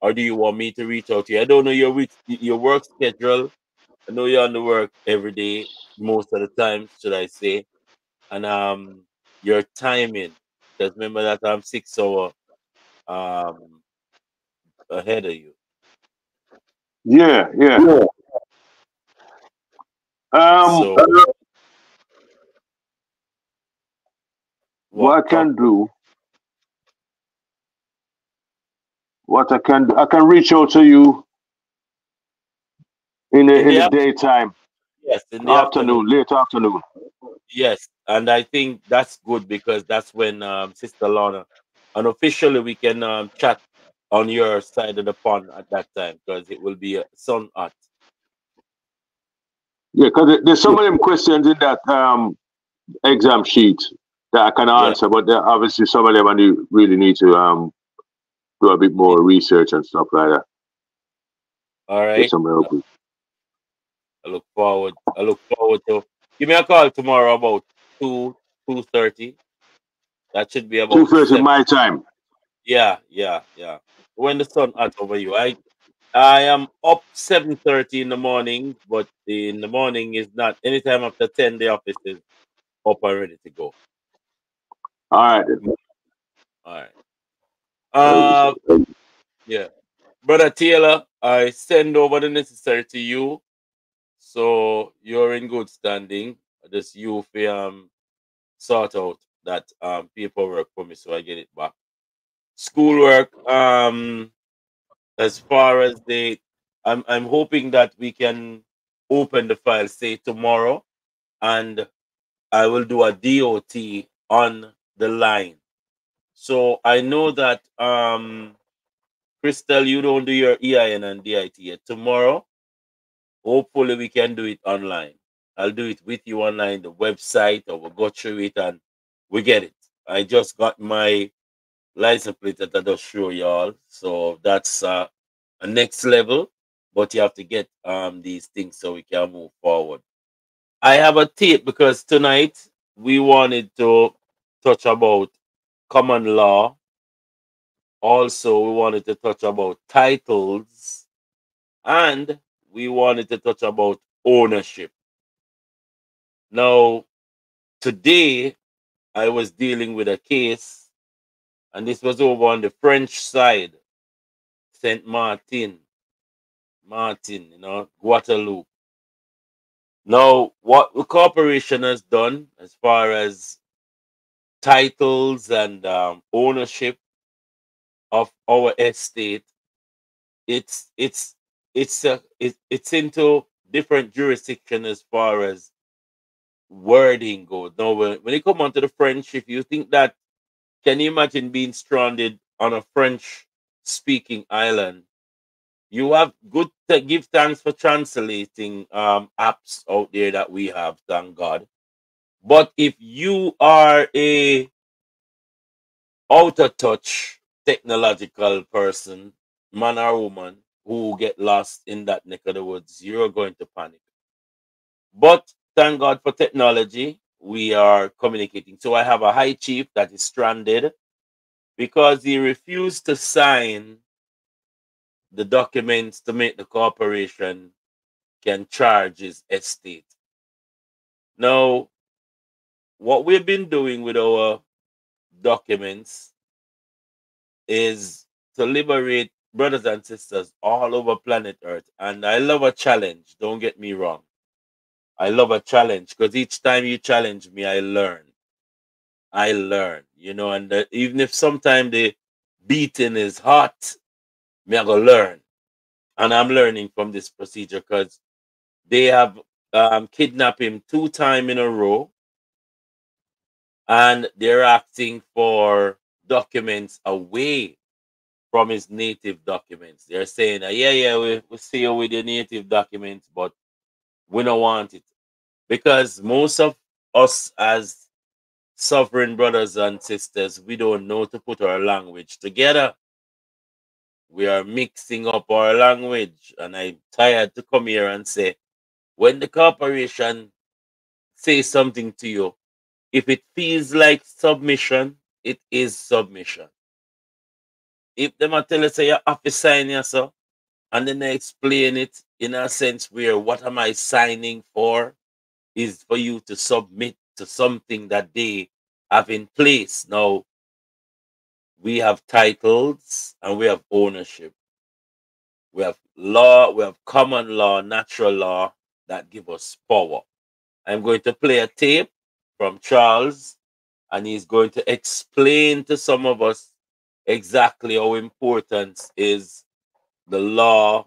or do you want me to reach out to you? I don't know your week, your work schedule. I know you're on the work every day, most of the time, should I say, and um, your timing. Because remember that I'm six hour um ahead of you. Yeah, yeah. Um, So what I can do, what I can I can reach out to you in the In in the the daytime, yes, in the afternoon, late afternoon. Yes, and I think that's good because that's when um, Sister Lana, unofficially, we can um, chat on your side of the pond at that time because it will be uh, sun hot. Yeah, because there's some of them questions in that um exam sheet that I can Yeah. answer, but there, obviously some of them I really need to um do a bit more research and stuff like that. All right. Get some help. I look forward. I look forward to. Give me a call tomorrow about two two thirty. That should be about Two thirty my time. Yeah, yeah, yeah. When the sun hot over you, I I am up seven thirty in the morning, but in the morning is not anytime after ten. The office is up and ready to go. All right. All right. Uh, yeah, brother Taylor, I send over the necessary to you, so you're in good standing. Just you fi um sort out that um paperwork for me, so I get it back. Schoolwork, um, as far as the, I'm I'm hoping that we can open the file say tomorrow, and I will do a DOT on the line. So I know that um Crystal, you don't do your EIN and DIT yet. Tomorrow, hopefully we can do it online. I'll do it with you online, the website, or we'll go through it and we get it. I just got my license plate that I just show y'all. So that's uh, a next level, but you have to get um these things so we can move forward. I have a tip because tonight we wanted to touch about common law. Also, we wanted to touch about titles and we wanted to touch about ownership. Now, today I was dealing with a case, and this was over on the French side, Saint Martin, Martin, you know, Guadeloupe. Now, what the corporation has done as far as titles and um, ownership of our estate, it's it's it's a it, it's into different jurisdiction as far as wording goes. Now, when, when you come onto the French, if you think that, can you imagine being stranded on a French speaking island? You have good give thanks for translating um, apps out there that we have, thank God. But if you are a out of touch technological person, man or woman, who get lost in that neck of the woods, you're going to panic. But thank God for technology. We are communicating. So I have a high chief that is stranded because he refused to sign the documents to make the corporation can charge his estate. Now, what we've been doing with our documents is to liberate brothers and sisters all over planet Earth. And I love a challenge, don't get me wrong. I love a challenge because each time you challenge me, I learn. I learn, you know, and uh, even if sometimes the beating is hot, me I go learn. And I'm learning from this procedure because they have um, kidnapped him two times in a row and they're asking for documents away from his native documents. They're saying, uh, yeah, yeah, we, we see you with your native documents, but we don't want it. Because most of us as sovereign brothers and sisters, we don't know to put our language together. We are mixing up our language. And I'm tired to come here and say, when the corporation says something to you, if it feels like submission, it is submission. If them tell you say you have to sign so, and then they explain it in a sense where what am I signing for is for you to submit to something that they have in place. Now, we have titles and we have ownership. We have law, we have common law, natural law that give us power. I'm going to play a tape from Charles, and he's going to explain to some of us exactly how important is the law,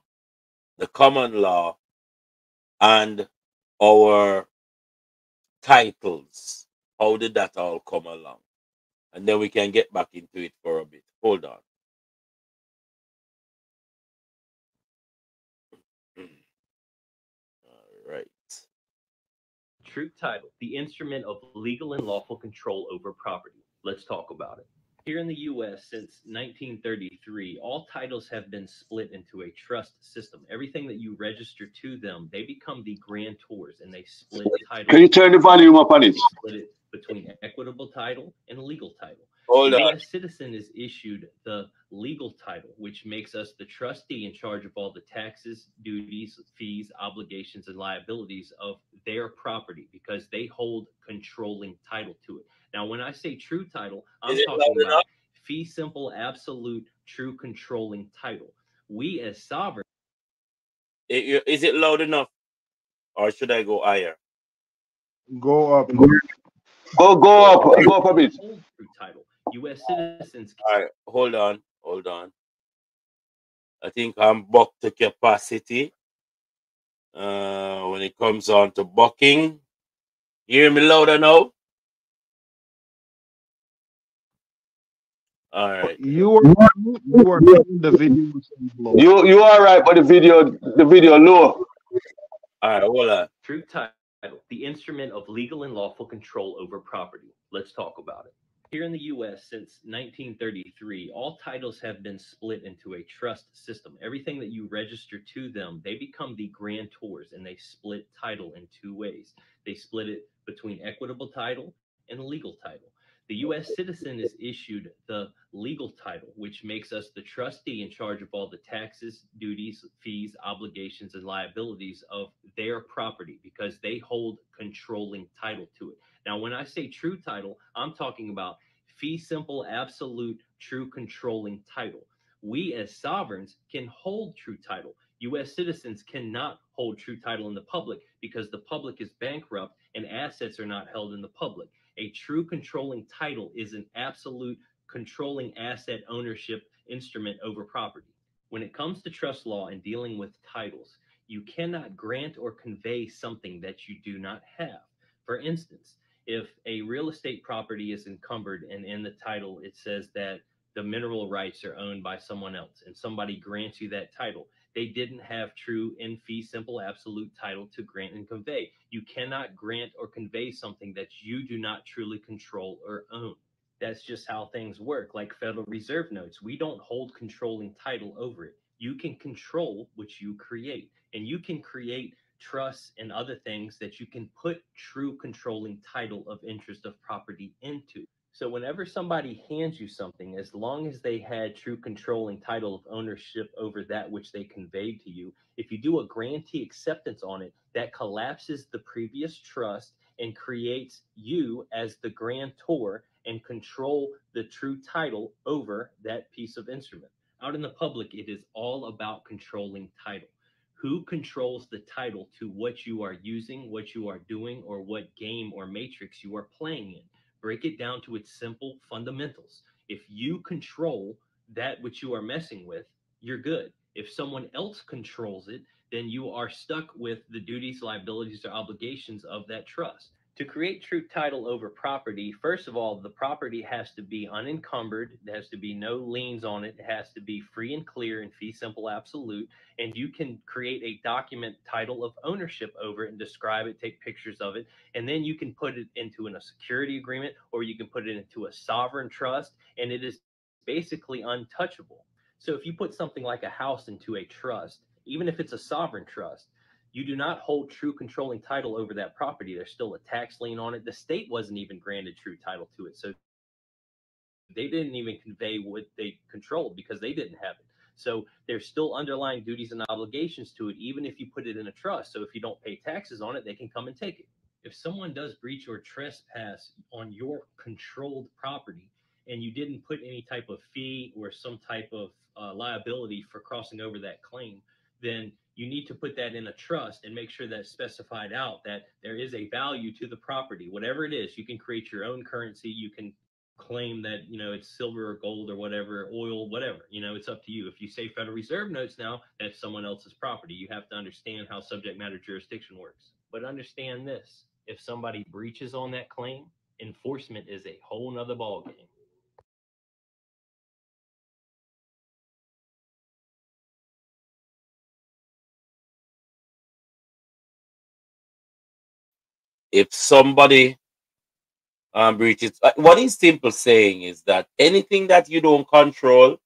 the common law, and our titles. How did that all come along? And then we can get back into it for a bit. Hold on. All right. True title, the instrument of legal and lawful control over property. Let's talk about it. Here in the US since 1933, all titles have been split into a trust system. Everything that you register to them, they become the grantors and they split title. Can you turn the volume up on it? Split it between equitable title and legal title. Hold The on. US citizen is issued the legal title, which makes us the trustee in charge of all the taxes, duties, fees, obligations, and liabilities of their property because they hold controlling title to it. Now, when I say true title, I'm Is talking about enough? fee simple, absolute, true controlling title. We as sovereign I- i- Is it loud enough? Or should I go higher? Go up. Go go up, go up a bit. title. U.S. citizens All right, hold on, hold on. I think I'm buck to capacity. Uh, when it comes on to bucking, hear me louder now. All right. You are you are making the video sound low. You you are right, but the video the video low. All right, hold on. True title, the instrument of legal and lawful control over property. Let's talk about it. Here in the US since 1933, all titles have been split into a trust system. Everything that you register to them, they become the grantors and they split title in two ways. They split it between equitable title and legal title. The U.S. citizen is issued the legal title, which makes us the trustee in charge of all the taxes, duties, fees, obligations, and liabilities of their property because they hold controlling title to it. Now, when I say true title, I'm talking about fee simple, absolute, true controlling title. We as sovereigns can hold true title. U.S. citizens cannot hold true title in the public because the public is bankrupt and assets are not held in the public. A true controlling title is an absolute controlling asset ownership instrument over property. When it comes to trust law and dealing with titles, you cannot grant or convey something that you do not have. For instance, if a real estate property is encumbered and in the title it says that the mineral rights are owned by someone else and somebody grants you that title, they didn't have true in fee simple absolute title to grant and convey. You cannot grant or convey something that you do not truly control or own. That's just how things work. Like Federal Reserve notes, we don't hold controlling title over it. You can control what you create, and you can create trusts and other things that you can put true controlling title of interest of property into. So whenever somebody hands you something, as long as they had true controlling title of ownership over that which they conveyed to you, if you do a grantee acceptance on it, that collapses the previous trust and creates you as the grantor and control the true title over that piece of instrument. Out in the public, it is all about controlling title. Who controls the title to what you are using, what you are doing, or what game or matrix you are playing in? break it down to its simple fundamentals. If you control that which you are messing with, you're good. If someone else controls it, then you are stuck with the duties, liabilities, or obligations of that trust. To create true title over property, first of all, the property has to be unencumbered. There has to be no liens on it. It has to be free and clear and fee simple absolute. And you can create a document title of ownership over it and describe it, take pictures of it. And then you can put it into an, a security agreement or you can put it into a sovereign trust. And it is basically untouchable. So if you put something like a house into a trust, even if it's a sovereign trust, you do not hold true controlling title over that property. There's still a tax lien on it. The state wasn't even granted true title to it. So they didn't even convey what they controlled because they didn't have it. So there's still underlying duties and obligations to it, even if you put it in a trust. So if you don't pay taxes on it, they can come and take it. If someone does breach or trespass on your controlled property and you didn't put any type of fee or some type of uh, liability for crossing over that claim, then you need to put that in a trust and make sure that's specified out that there is a value to the property, whatever it is. You can create your own currency. You can claim that you know it's silver or gold or whatever, oil, whatever. You know, it's up to you. If you say Federal Reserve notes now, that's someone else's property. You have to understand how subject matter jurisdiction works. But understand this: if somebody breaches on that claim, enforcement is a whole nother ballgame. If somebody um, breaches, uh, what he's simple saying is that anything that you don't control,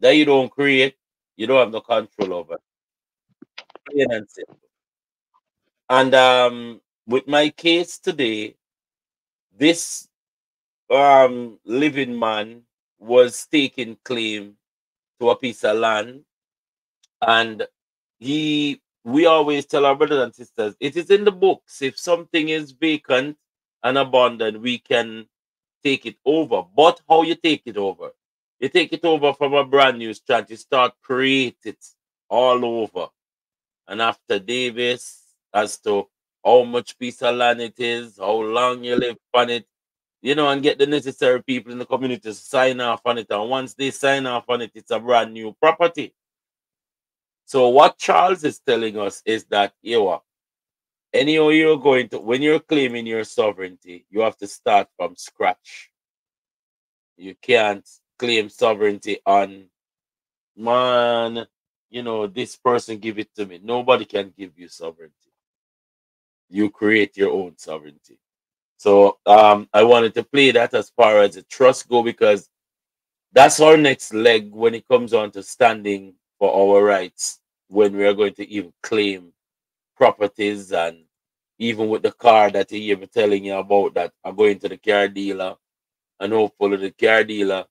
that you don't create, you don't have no control over. Plain and simple. And um, with my case today, this um, living man was taking claim to a piece of land, and he we always tell our brothers and sisters, it is in the books. If something is vacant and abandoned, we can take it over. But how you take it over? You take it over from a brand new strand. You start create it all over. And affidavits, as to how much piece of land it is, how long you live on it, you know, and get the necessary people in the community to sign off on it. And once they sign off on it, it's a brand new property. So what Charles is telling us is that you are anyhow you're going to when you're claiming your sovereignty, you have to start from scratch. You can't claim sovereignty on man, you know, this person give it to me. Nobody can give you sovereignty. You create your own sovereignty. So um I wanted to play that as far as the trust go because that's our next leg when it comes on to standing for our rights when we are going to even claim properties and even with the car that he even telling you about that I'm going to the car dealer and hopefully the car dealer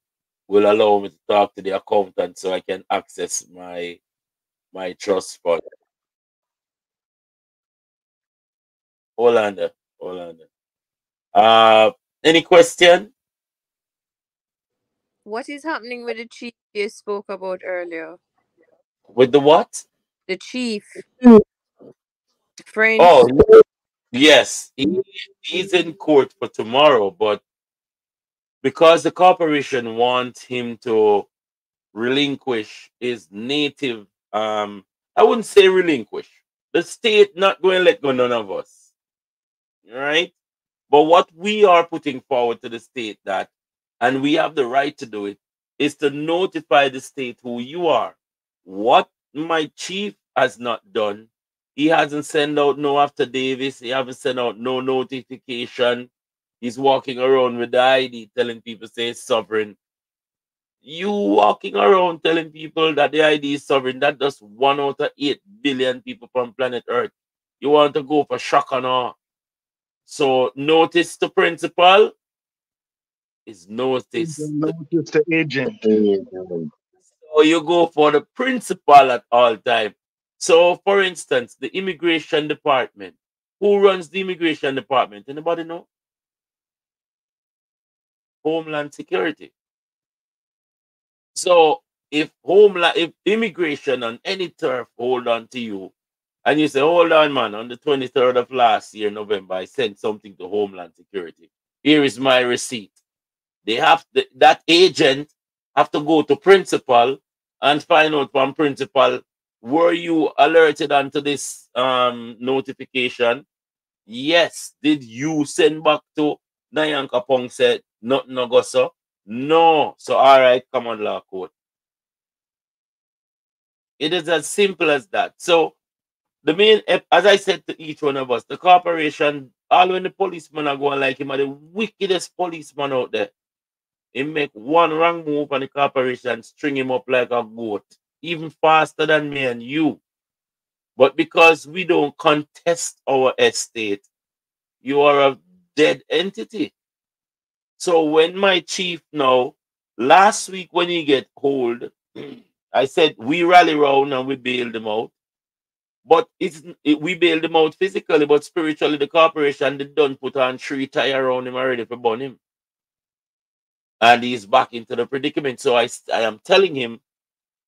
will allow me to talk to the accountant so I can access my my trust fund. On there. Uh any question? What is happening with the chief you spoke about earlier? With the what? The chief. French. Oh yes. He, he's in court for tomorrow, but because the corporation wants him to relinquish his native um I wouldn't say relinquish. The state not going to let go none of us. Right? But what we are putting forward to the state that and we have the right to do it is to notify the state who you are. What my chief has not done, he hasn't sent out no affidavits, he haven't sent out no notification. He's walking around with the ID telling people say it's sovereign. You walking around telling people that the ID is sovereign, that does one out of eight billion people from planet Earth. You want to go for shock and awe. So notice the principal is notice. Notice the agent. So you go for the principal at all time. So for instance, the immigration department. Who runs the immigration department? Anybody know? Homeland Security. So if homeland, if immigration on any turf hold on to you, and you say, hold on, man, on the 23rd of last year, November, I sent something to Homeland Security. Here is my receipt. They have the, that agent have to go to principal and find out from principal, were you alerted onto this um notification? Yes. Did you send back to Nyan-Ko-Pong said nothing no go so? No. So all right, come on, law court. It is as simple as that. So the main, as I said to each one of us, the corporation, all when the policeman are going like him are the wickedest policeman out there. He make one wrong move and the corporation string him up like a goat, even faster than me and you. But because we don't contest our estate, you are a dead entity. So when my chief now, last week when he get hold, I said we rally round and we bail him out. But it's it, we bailed him out physically, but spiritually the corporation they done put on three tire around him already for burn him. And he's back into the predicament. So I, I am telling him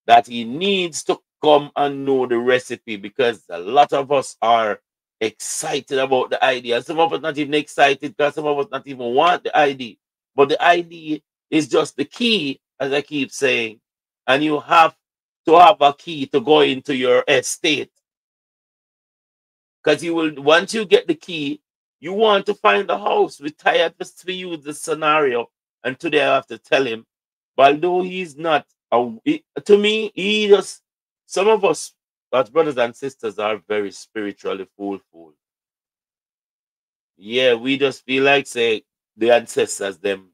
that he needs to come and know the recipe because a lot of us are excited about the idea. Some of us not even excited because some of us not even want the ID. But the ID is just the key, as I keep saying. And you have to have a key to go into your estate. Because you will once you get the key, you want to find the house. We're tired of to use the scenario. And today I have to tell him, but although he's not a, he- to me, he just some of us as brothers and sisters are very spiritually full. Yeah, we just feel like say the ancestors them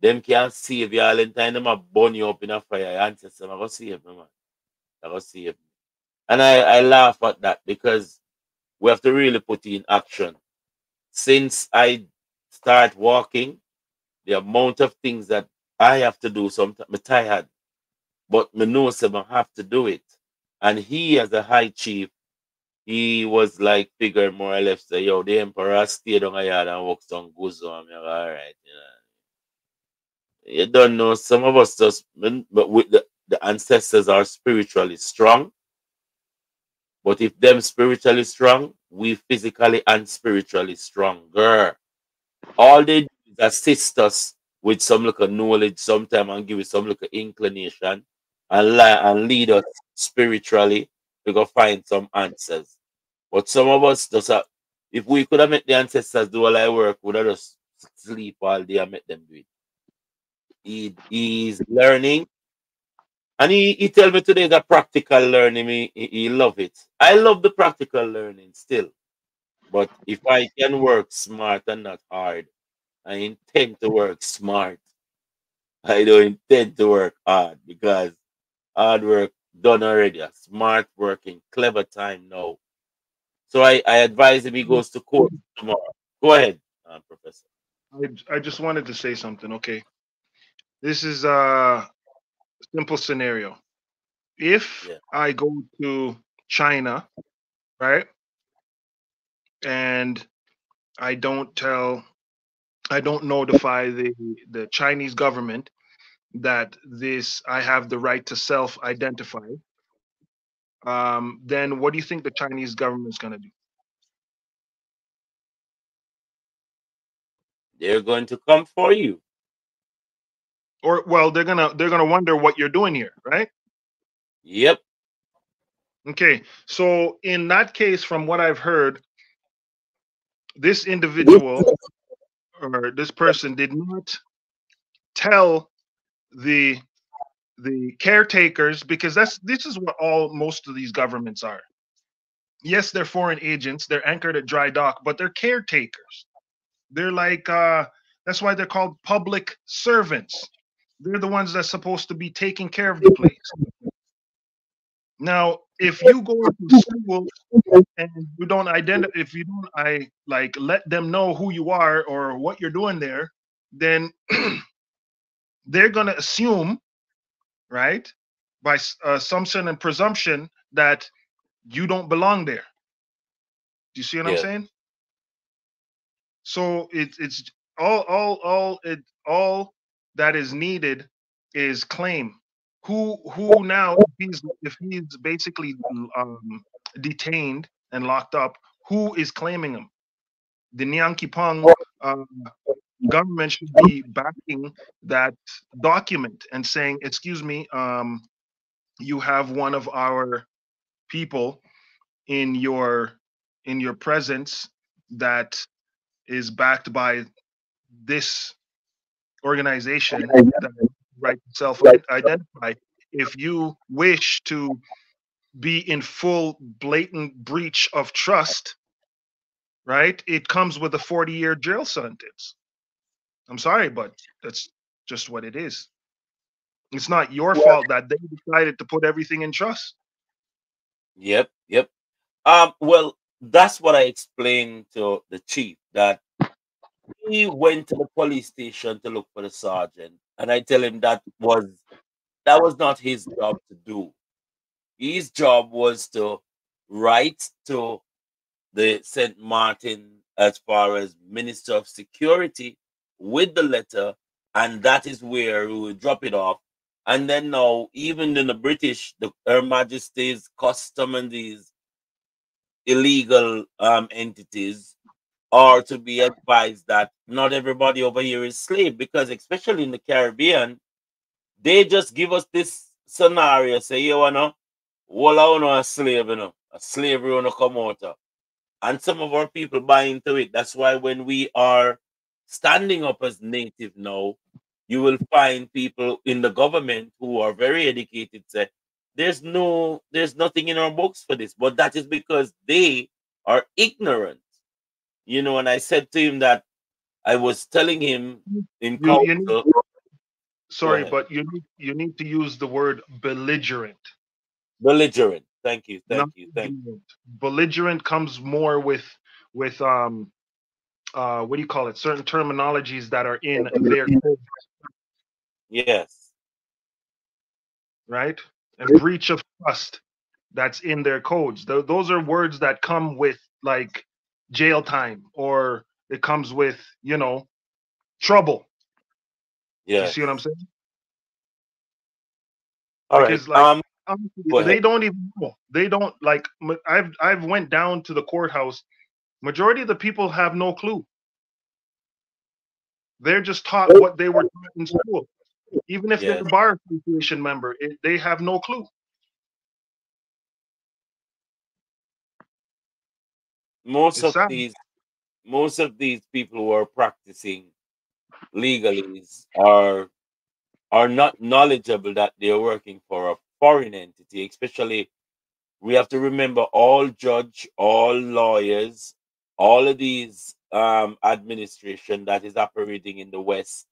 them can't save you all the time, them a burn you up in a fire. Your ancestors are gonna save me, man. They're gonna save me. And I, I laugh at that because we have to really put in action. Since I start walking, the amount of things that I have to do sometimes I'm tired. But me know I have to do it. And he as a high chief, he was like figure more or less say, yo, the emperor stayed on a yard and walks on on. I'm like, all right, you know. You don't know. Some of us just but with the, the ancestors are spiritually strong. But if them spiritually strong, we physically and spiritually stronger. All they assist us with some little knowledge sometime and give us some little inclination and, and lead us spiritually to go find some answers. But some of us just have, if we could have met the ancestors do all our work, would have just sleep all day and make them do it. He he's learning. And he, he tell me today that practical learning, he, he, he love it. I love the practical learning still. But if I can work smart and not hard, I intend to work smart. I don't intend to work hard because hard work done already. Smart working, clever time now. So I, I advise him he goes to court tomorrow. Go ahead, uh, Professor. I, I just wanted to say something. Okay, this is a simple scenario. If Yeah. I go to China, right, and I don't tell, I don't notify the the Chinese government that this I have the right to self-identify, um, then what do you think the Chinese government's gonna do? They're going to come for you. Or well, they're gonna they're gonna wonder what you're doing here, right? Yep. Okay, so in that case, from what I've heard, this individual or this person did not tell the the caretakers because that's this is what all most of these governments are. Yes, they're foreign agents, they're anchored at dry dock, but they're caretakers. They're like uh that's why they're called public servants. They're the ones that's supposed to be taking care of the place. Now, if you go to school and you don't identify, if you don't, I like let them know who you are or what you're doing there, then they're gonna assume, right, by s- uh, assumption and presumption that you don't belong there. Do you see what I'm saying? So it's it's all all all it all that is needed is claim. Who who now if he's if he's basically um, detained and locked up, who is claiming him? The Nyan-Ko-Pong um, government should be backing that document and saying, "Excuse me, um, you have one of our people in your in your presence that is backed by this organization that right self identify. If you wish to be in full blatant breach of trust, right, it comes with a 40 year jail sentence. I'm sorry, but that's just what it is. It's not your fault that they decided to put everything in trust. Yep. Yep. Um, well, that's what I explained to the chief that he went to the police station to look for the sergeant, and I tell him that was that was not his job to do. His job was to write to the St. Martin as far as Minister of Security with the letter, and that is where we will drop it off. And then now, even in the British, the Her Majesty's custom and these illegal um, entities are to be advised that not everybody over here is slave because especially in the Caribbean, they just give us this scenario, say you wanna well I know a slave, you know, a slavery wanna come out. of." And some of our people buy into it. That's why when we are standing up as native now, you will find people in the government who are very educated say there's no there's nothing in our books for this, but that is because they are ignorant. You know, and I said to him that I was telling him in You, you need, sorry, but you need you need to use the word belligerent. belligerent. Thank you, not thank you, thank you. belligerent. Belligerent comes more with with um uh what do you call it? Certain terminologies that are in their code, Yes, right? And breach of trust that's in their codes. Tho- those are words that come with like jail time or it comes with, you know, trouble. Yeah. You see what I'm saying? All right. Because like Um, they don't even know. They don't like I've I've went down to the courthouse. Majority of the people have no clue. They're just taught what they were taught in school. Even if they're a bar association member, it, they have no clue. Most It's of these, most of these people who are practicing legally are are not knowledgeable that they are working for a foreign entity. Especially, we have to remember all judge, all lawyers, all of these um, administration that is operating in the West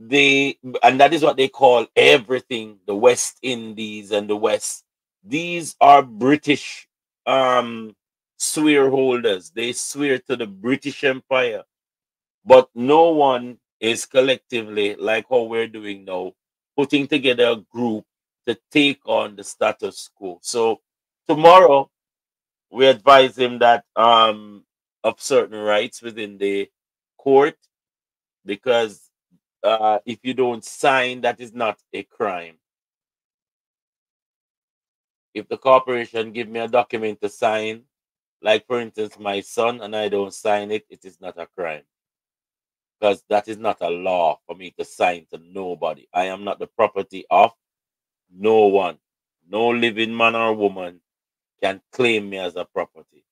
they and that is what they call everything the west indies and the west these are british um swear holders they swear to the british empire but no one is collectively like how we're doing now, putting together a group to take on the status quo. So tomorrow we advise him that um of certain rights within the court because uh, if you don't sign, that is not a crime. If the corporation give me a document to sign, like for instance my son, and I don't sign it, it is not a crime because that is not a law for me to sign to nobody. I am not the property of no one. No living man or woman can claim me as a property.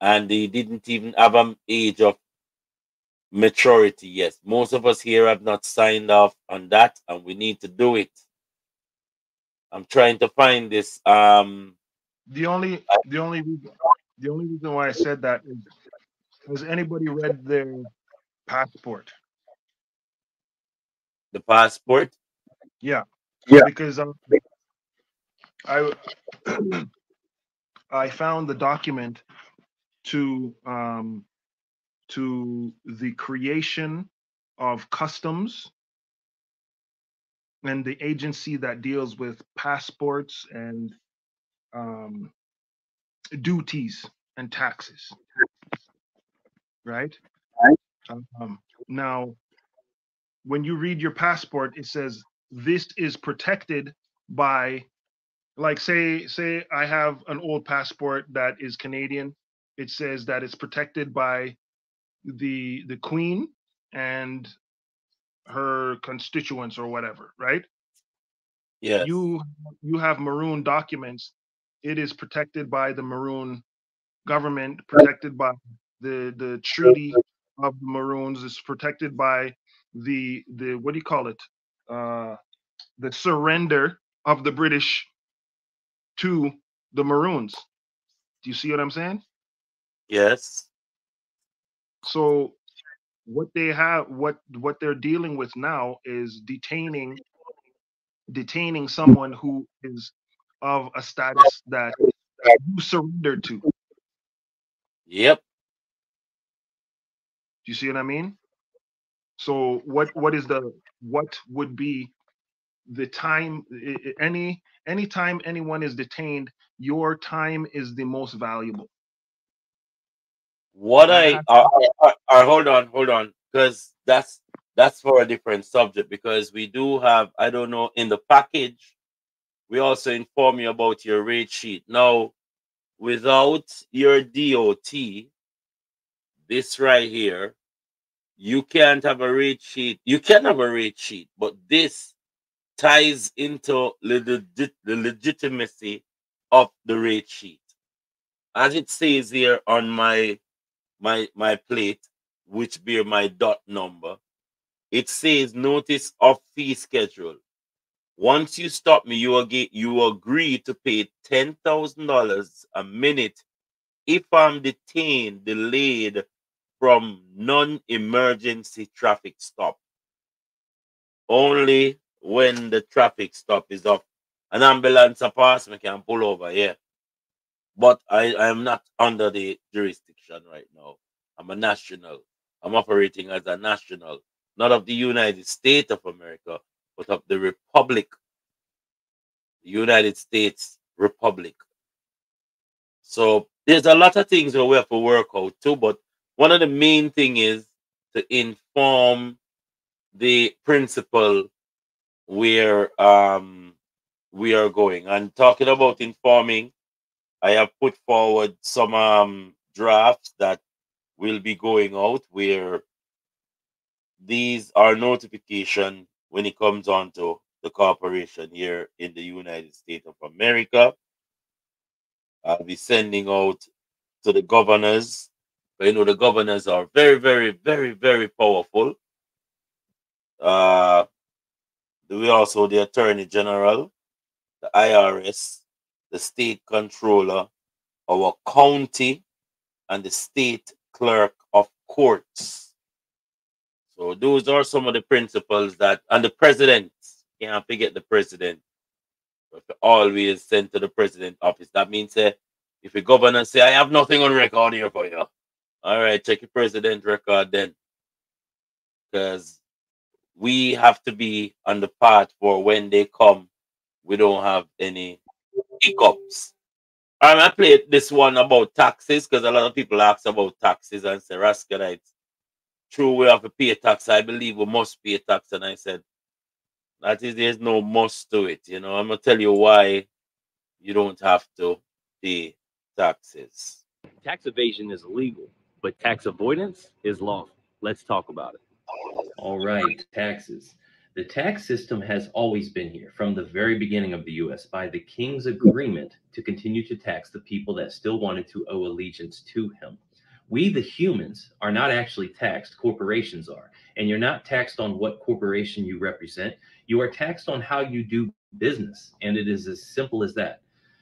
And he didn't even have an age of maturity. Yes, most of us here have not signed off on that, and we need to do it. I'm trying to find this. Um, The only the only reason, the only reason why I said that is has anybody read their passport? the passport. Yeah. Yeah. Because um, I I found the document to um to the creation of customs and the agency that deals with passports and um, duties and taxes. Right? Um, now, when you read your passport, it says this is protected by, like, say, say I have an old passport that is Canadian. It says that it's protected by the the Queen and her constituents or whatever, right? Yeah. You you have maroon documents. It is protected by the maroon government, protected by the the treaty of the Maroons. It's protected by the the what do you call it? Uh, the surrender of the British to the Maroons. Do you see what I'm saying? Yes. So what they have what what they're dealing with now is detaining detaining someone who is of a status that you surrendered to. Yep. Do you see what I mean? So what what is the what would be the time i- i- any anytime anyone is detained, your time is the most valuable. What I has uh, uh, uh, hold on, hold on, because that's that's for a different subject. Because we do have, I don't know, in the package, we also inform you about your rate sheet. Now, without your DOT, this right here, you can't have a rate sheet. You can have a rate sheet, but this ties into the, legitimacy of the rate sheet. As it says here on my my my plate, which bear my dot number, it says notice of fee schedule. Once you stop me, you agree you agree to pay ten thousand dollars a minute if I'm detained, delayed from non-emergency traffic stop. Only when the traffic stop is up. An ambulance pass me can pull over, yeah. But I, I am not under the jurisdiction right now. I'm a national. I'm operating as a national, not of the United States of America, but of the Republic, the United States Republic. So there's a lot of things that we have to work out too, but one of the main thing is to inform the principal where um we are going. And talking about informing, I have put forward some um drafts that will be going out where these are notification when it comes on to the corporation here in the United States of America. I'll be sending out to the governors. But you know the governors are very, very, very, very powerful. Uh we also the attorney general, the IRS, the state controller, our county, and the state clerk of courts. So those are some of the principles that, and the president, can't forget the president. Always send to the president office. That means uh, if a governor say, I have nothing on record here for you, All right, check your president record then. Because we have to be on the path for when they come, we don't have any hiccups. I'm gonna play this one about taxes because a lot of people ask about taxes and say Raskalites. True, we have to pay tax. I believe we must pay a tax, and I said that is there's no must to it. You know, I'm gonna tell you why you don't have to pay taxes. Tax evasion is illegal, but tax avoidance is lawful. Let's talk about it. All right, taxes. The tax system has always been here from the very beginning of the US by the king's agreement to continue to tax the people that still wanted to owe allegiance to him. We, the humans, are not actually taxed, corporations are. And you're not taxed on what corporation you represent, you are taxed on how you do business. And it is as simple as that.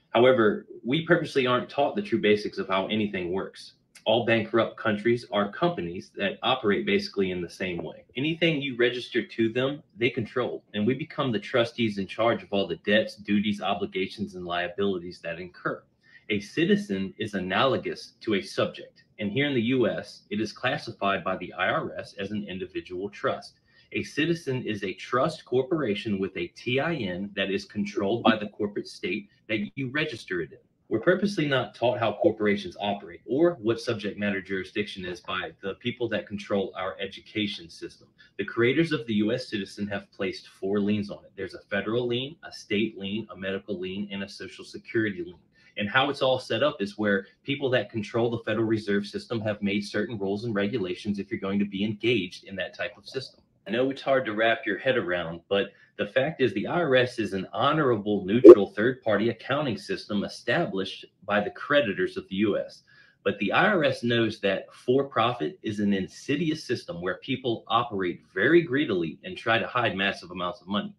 However, we purposely aren't taught the true basics of how anything works all bankrupt countries are companies that operate basically in the same way. Anything you register to them, they control, and we become the trustees in charge of all the debts, duties, obligations, and liabilities that incur. A citizen is analogous to a subject, and here in the US, it is classified by the IRS as an individual trust. A citizen is a trust corporation with a TIN that is controlled by the corporate state that you register it in. We're purposely not taught how corporations operate or what subject matter jurisdiction is by the people that control our education system. The creators of the US citizen have placed four liens on it. There's a federal lien, a state lien, a medical lien, and a social security lien. And how it's all set up is where people that control the Federal Reserve System have made certain rules and regulations if you're going to be engaged in that type of system. I know it's hard to wrap your head around, but the fact is the IRS is an honorable, neutral third-party accounting system established by the creditors of the U.S. But the IRS knows that for-profit is an insidious system where people operate very greedily and try to hide massive amounts of money.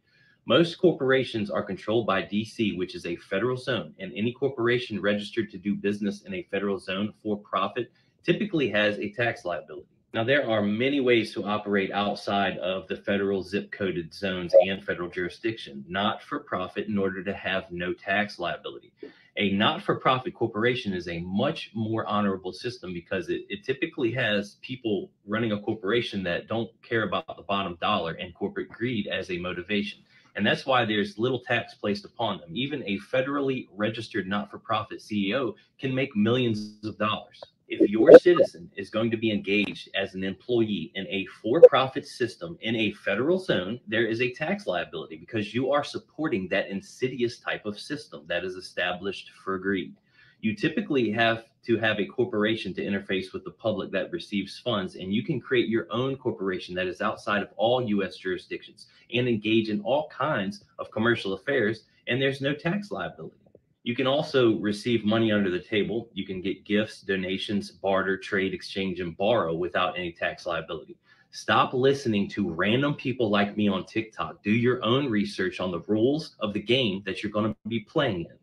Most corporations are controlled by DC, which is a federal zone, and any corporation registered to do business in a federal zone for profit typically has a tax liability. Now, there are many ways to operate outside of the federal zip coded zones and federal jurisdiction, not for profit in order to have no tax liability. A not for profit corporation is a much more honorable system because it, it typically has people running a corporation that don't care about the bottom dollar and corporate greed as a motivation. And that's why there's little tax placed upon them. Even a federally registered not for profit CEO can make millions of dollars if your citizen is going to be engaged as an employee in a for-profit system in a federal zone, there is a tax liability because you are supporting that insidious type of system that is established for greed. You typically have to have a corporation to interface with the public that receives funds, and you can create your own corporation that is outside of all U.S. jurisdictions and engage in all kinds of commercial affairs, and there's no tax liability. You can also receive money under the table. You can get gifts, donations, barter, trade, exchange, and borrow without any tax liability. Stop listening to random people like me on TikTok. Do your own research on the rules of the game that you're going to be playing in.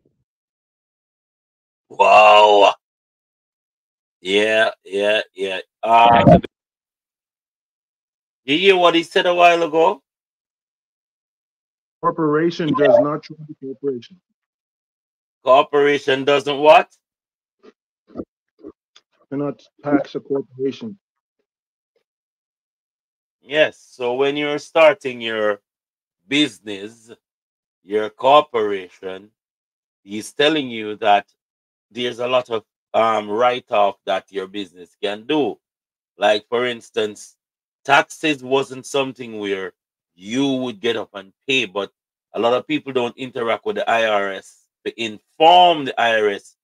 Wow. Yeah, yeah, yeah. Uh, you hear what he said a while ago? Corporation does not trade corporation. Corporation doesn't what? Cannot tax a corporation. Yes. So when you're starting your business, your corporation, he's telling you that there's a lot of um, write-off that your business can do. Like for instance, taxes wasn't something where you would get up and pay, but a lot of people don't interact with the IRS to inform the IRS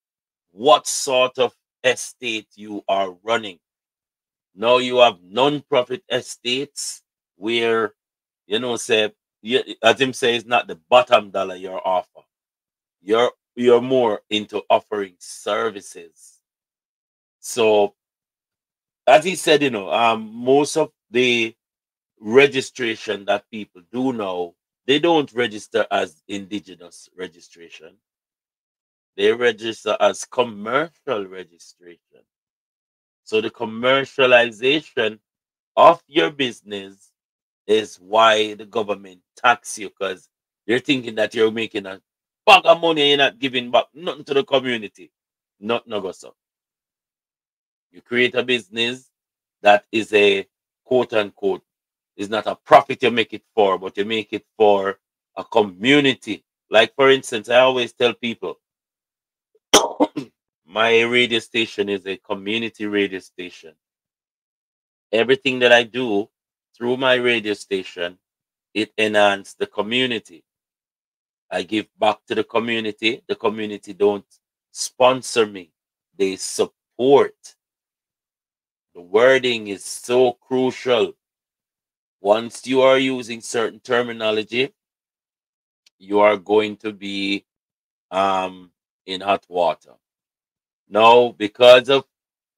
what sort of estate you are running. Now you have non-profit estates where, you know, say, as him say, it's not the bottom dollar you're offer. You're you're more into offering services. So, as he said, you know, um, most of the registration that people do now, they don't register as indigenous registration they register as commercial registration. So the commercialization of your business is why the government tax you because they're thinking that you're making a bag of money you're not giving back nothing to the community. Not no go so. You create a business that is a quote unquote is not a profit you make it for, but you make it for a community. Like for instance, I always tell people my radio station is a community radio station. Everything that I do through my radio station, it enhances the community. I give back to the community. The community don't sponsor me. They support. The wording is so crucial. Once you are using certain terminology, you are going to be um, in hot water. Now, because of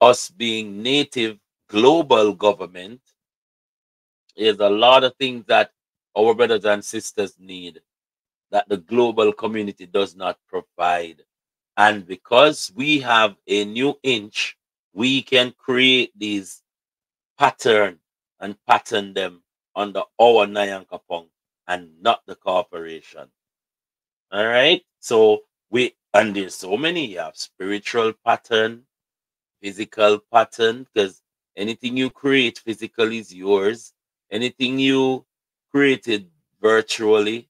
us being native global government, there's a lot of things that our brothers and sisters need that the global community does not provide. And because we have a new inch, we can create these patent and patent them under our Nyan-Ko-Pong and not the corporation. All right. So we and there's so many. You have spiritual patent, physical patent, because anything you create physically is yours. Anything you created virtually,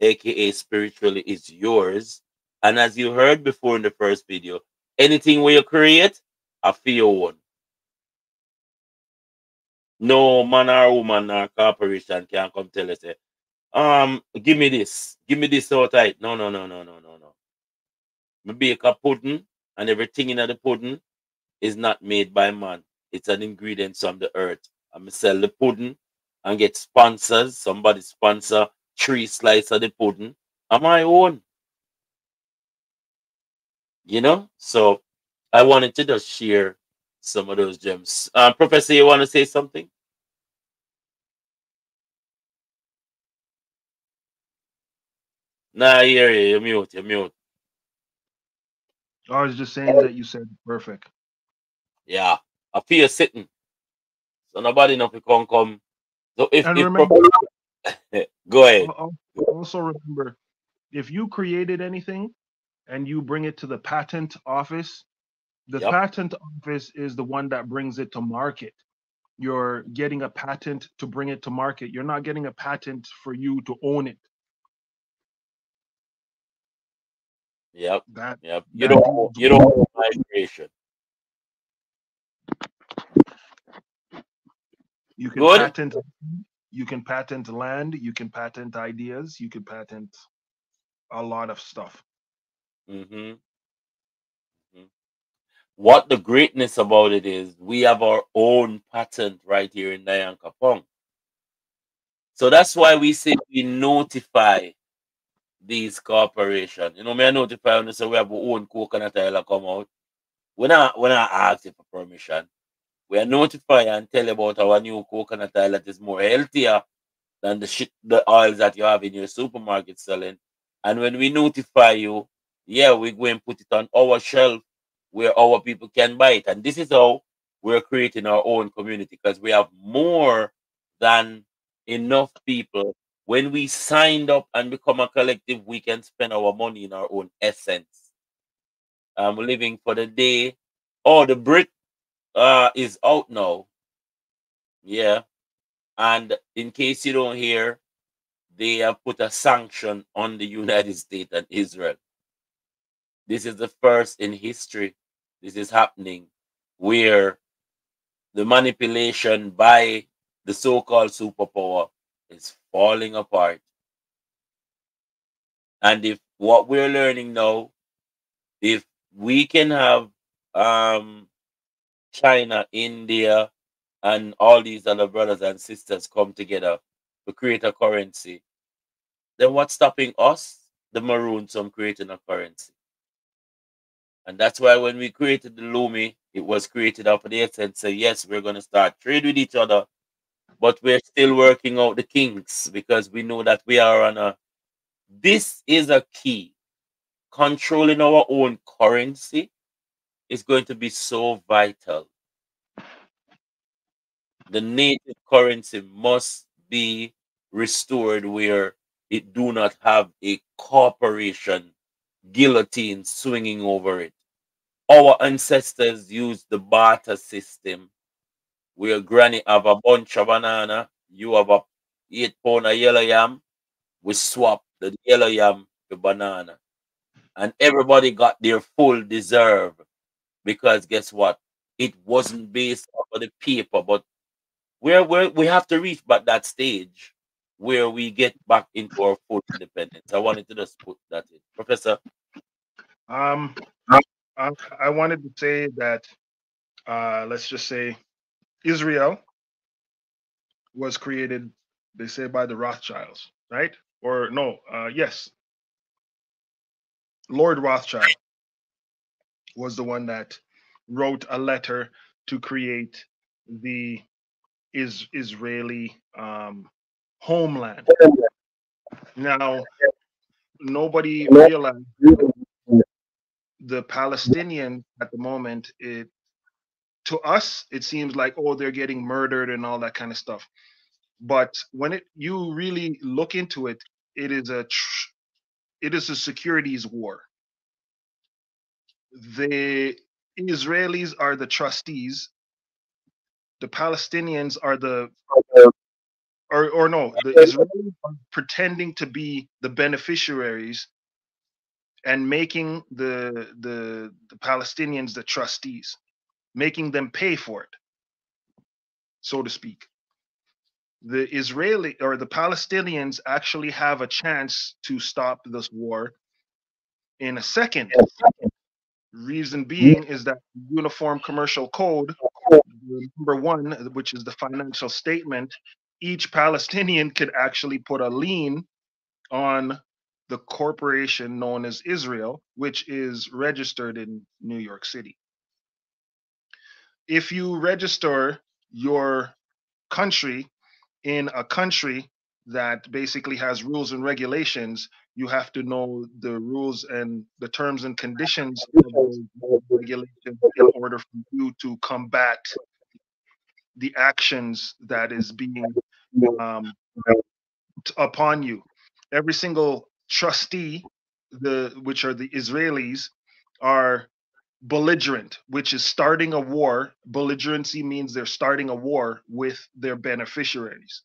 aka spiritually, is yours. And as you heard before in the first video, anything where you create, I feel one. No man or woman or corporation can come tell us, um, give me this, give me this so tight. No, no, no, no, no, no, no. Me bake a pudding, and everything in the pudding is not made by man. It's an ingredient from the earth. I'm sell the pudding and get sponsors. Somebody sponsor three slices of the pudding on my own. You know, so I wanted to just share some of those gems. Uh, Professor, you want to say something? Nah, yeah, yeah, you're mute, you're mute. I was just saying that you said perfect. Yeah, I feel sitting. So nobody know if you can come. So if, And if remember, go ahead. al- al- also remember, if you created anything and you bring it to the patent office, the Yep. patent office is the one that brings it to market. You're getting a patent to bring it to market. You're not getting a patent for you to own it. Yep, That yep. You that don't you don't own my creation. You can Good. patent you can patent land, you can patent ideas, you can patent a lot of stuff. hmm What the greatness about it is, we have our own patent right here in Nyan-Ko-Pong. So that's why we say we notify these corporations. You know, me I notify when say we have our own coconut oil come out. We're not we're not asking for permission. We are notify and tell about our new coconut oil that is more healthier than the the oils that you have in your supermarket selling. And when we notify you, yeah, we go and put it on our shelf where our people can buy it. And this is how we're creating our own community because we have more than enough people. When we signed up and become a collective, we can spend our money in our own essence. I'm living for the day. Oh, the brick uh is out now. Yeah. And in case you don't hear, they have put a sanction on the United States and Israel. This is the first in history. This is happening where the manipulation by the so-called superpower is falling apart. And if what we're learning now, if we can have um China, India, and all these other brothers and sisters come together to create a currency, then what's stopping us, the Maroons, from creating a currency? And that's why when we created the Lumi, it was created of the essence. So yes, we're going to start trade with each other, but we're still working out the kinks because we know that we are on a. This is a key. Controlling our own currency is going to be so vital. The native currency must be restored where it do not have a corporation guillotine swinging over it. our ancestors used the barter system where granny have a bunch of banana, you have a eight pound of yellow yam, we swap the yellow yam to banana. And everybody got their full deserve because guess what? It wasn't based on the paper, but where we we have to reach but that stage where we get back into our full independence. I wanted to just put that in. Professor. Um, I, I wanted to say that, uh, let's just say, Israel was created, they say, by the Rothschilds, right? Or no, uh, yes, Lord Rothschild was the one that wrote a letter to create the is Israeli um, homeland. Now, nobody realized the Palestinian at the moment. It to us it seems like oh they're getting murdered and all that kind of stuff, but when it you really look into it, it is a tr- it is a securities war. The Israelis are the trustees. The Palestinians are the or or no, the Israelis are pretending to be the beneficiaries and making the the the Palestinians the trustees, making them pay for it, so to speak. The Israeli or the Palestinians actually have a chance to stop this war in a second. Reason being is that Uniform Commercial Code, number one, which is the financial statement, each Palestinian could actually put a lien on the corporation known as Israel, which is registered in New York City. If you register your country in a country that basically has rules and regulations, you have to know the rules and the terms and conditions of those regulations in order for you to combat the actions that is being um, upon you. Every single trustee, the which are the Israelis, are belligerent, which is starting a war. Belligerency means they're starting a war with their beneficiaries,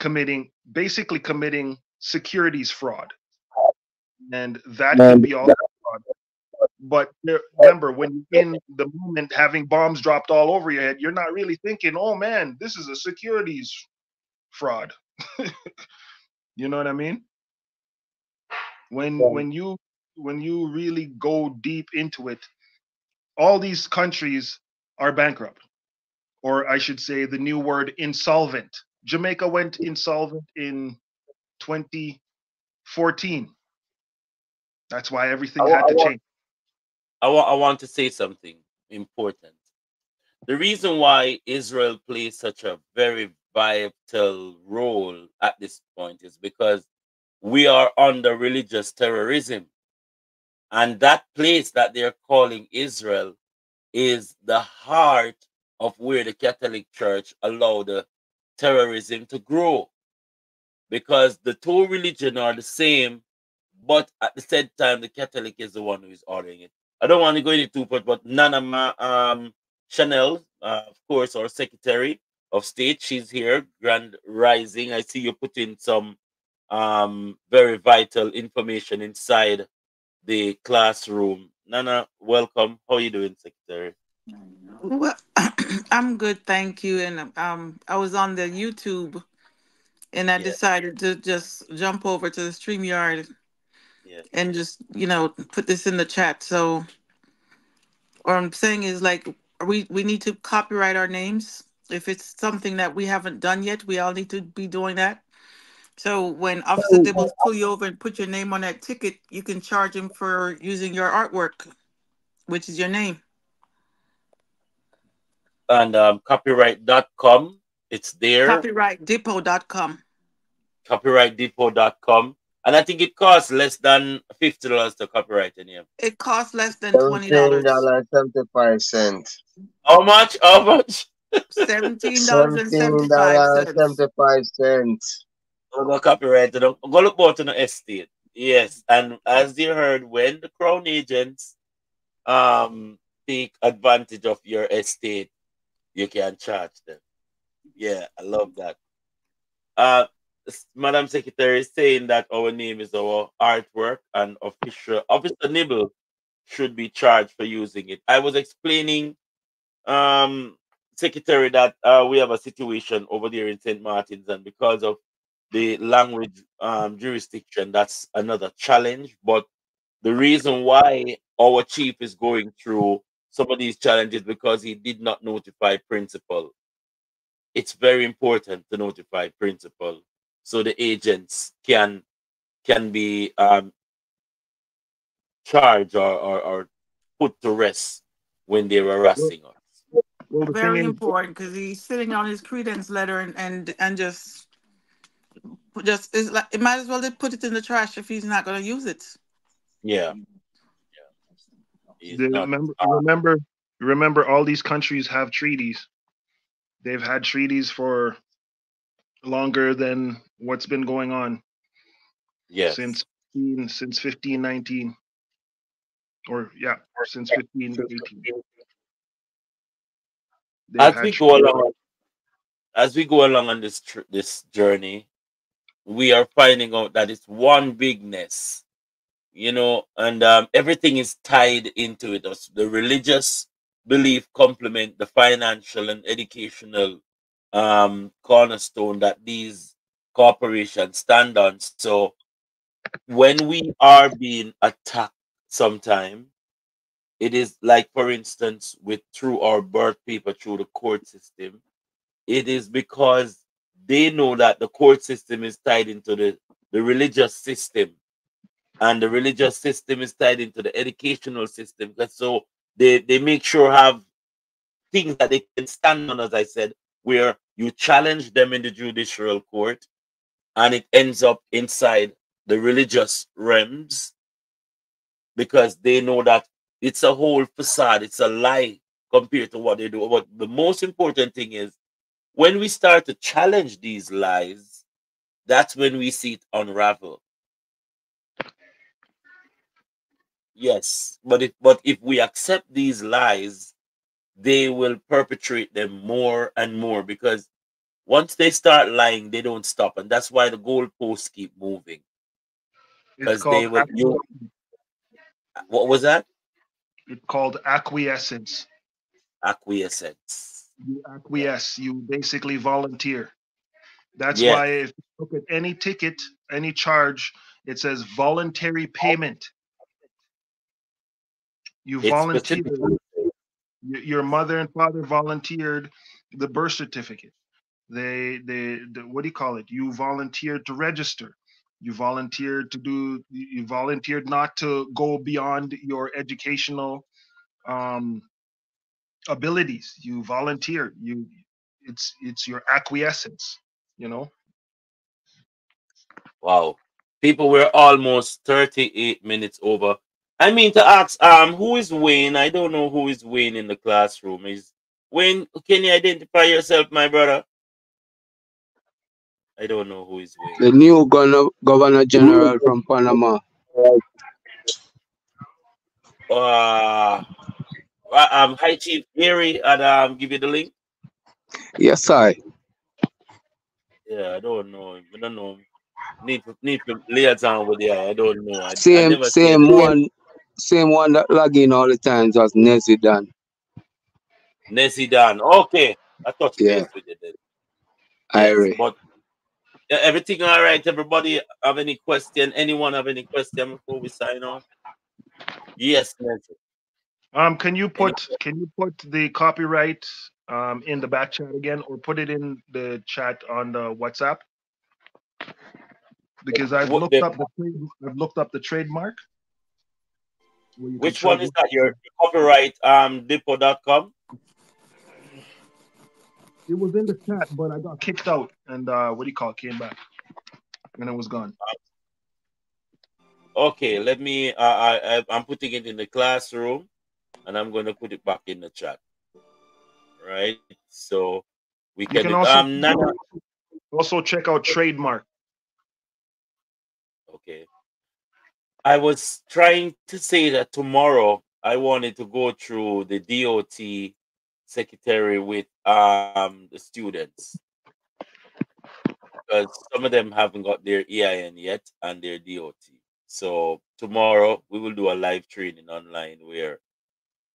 committing basically committing securities fraud, and that can be fraud. But remember, when you're in the moment having bombs dropped all over your head, you're not really thinking, "Oh man, this is a securities fraud." you know what I mean? when when you when you really go deep into it all these countries are bankrupt or i should say the new word insolvent jamaica went insolvent in 2014 that's why everything I, had I to want, change I want, I want to say something important. The reason why Israel plays such a very vital role at this point is because we are under religious terrorism. And that place that they're calling Israel is the heart of where the Catholic Church allowed the terrorism to grow. Because the two religions are the same, but at the same time, the Catholic is the one who is ordering it. I don't want to go into too much, but Nana um, Chanel, uh, of course, our Secretary of State, she's here, Grand Rising. I see you put in some um, very vital information inside the classroom. Nana, welcome. How are you doing, Secretary? Well, I'm good, thank you. And um, I was on the YouTube, and I Yeah, decided to just jump over to the Streamyard yeah. and just you know put this in the chat. So what I'm saying is like we we need to copyright our names. If it's something that we haven't done yet, we all need to be doing that. So when Officer Dibbles pull you over and put your name on that ticket, you can charge him for using your artwork, which is your name. And um, copyright.com, it's there. CopyrightDepot.com. Copyrightdepot.com. And I think it costs less than $50 to copyright a name. It costs less than twenty Seventeen dollars. dollars seventy-five cents. How much? How much? Seventeen dollars and Seventeen seventy-five dollars cents. seventy-five cents. Go go copyright. it. Go look about in the estate. Yes. And as you heard, when the Crown agents um take advantage of your estate, you can charge them. Yeah, I love that. Uh, Madam Secretary is saying that our name is our artwork and official Officer Nibble should be charged for using it. I was explaining, um, Secretary, that uh, we have a situation over there in St. Martin's, and because of the language um, jurisdiction, that's another challenge. But the reason why our chief is going through some of these challenges because he did not notify principal. It's very important to notify principal so the agents can can be um, charged or, or, or put to rest when they're harassing us. Well, Very important because he's sitting on his credence letter and and, and just just is like it might as well just put it in the trash if he's not going to use it. Yeah. He's the- not- remember, remember, remember, all these countries have treaties. They've had treaties for longer than what's been going on yes. since 15 since 1519 or yeah since 1518 They've as we go along as we go along on this tr- this journey we are finding out that it's one bigness you know and um, everything is tied into it. As the religious belief complement the financial and educational um, cornerstone that these corporations stand on. So when we are being attacked sometime it is like for instance with through our birth paper through the court system it is because they know that the court system is tied into the, the religious system. And the religious system is tied into the educational system so they they make sure have things that they can stand on as i said where you challenge them in the judicial court and it ends up inside the religious realms because they know that it's a whole facade, it's a lie compared to what they do. But the most important thing is when we start to challenge these lies, that's when we see it unravel. Yes, but if but if we accept these lies, they will perpetrate them more and more because once they start lying, they don't stop, and that's why the goalposts keep moving. Because they will. You, what was that? it's called acquiescence Acquiescence. you acquiesce you basically volunteer that's Yes. why if you look at any ticket any charge it says voluntary payment you It's volunteered your mother and father volunteered the birth certificate they they the, what do you call it you volunteered to register you volunteered to do you you volunteered not to go beyond your educational um abilities you volunteered you it's it's your acquiescence you know Wow. People were almost 38 minutes over. I mean to ask, um, who is Wayne? I don't know who is Wayne in the classroom. Is Wayne, can you identify yourself, my brother? I don't know who is Wayne. The new governor, governor general from Panama. Uh, um, hi Chief Gary, and um, give you the link. Yes, I. Yeah, I don't know him. I don't know him. Need to need to liaison with you. I don't know. I, I Same, never same one, same one that log in all the time as Nezzy Dan. Nessie Dan. Okay, I thought Yeah. base with you then. Yes, Irie. but yeah, everything all right. Everybody have any question? Anyone have any question before we sign off? Yes, um can you put can you put the copyright um in the back chat again or put it in the chat on the whatsapp because i've What looked the- up the trade, i've looked up the trademark where you can Which one is that? Your copyright um depot.com? It was in the chat, but I got kicked out, and uh, what do you call it? Came back, and it was gone. Okay, let me. Uh, I, I I'm putting it in the classroom, and I'm going to put it back in the chat. Right. So we can. can also um, Nana. also check out trademark. Okay. I was trying to say that tomorrow I wanted to go through the DOT secretary with um the students because some of them haven't got their EIN yet and their DOT. So tomorrow we will do a live training online where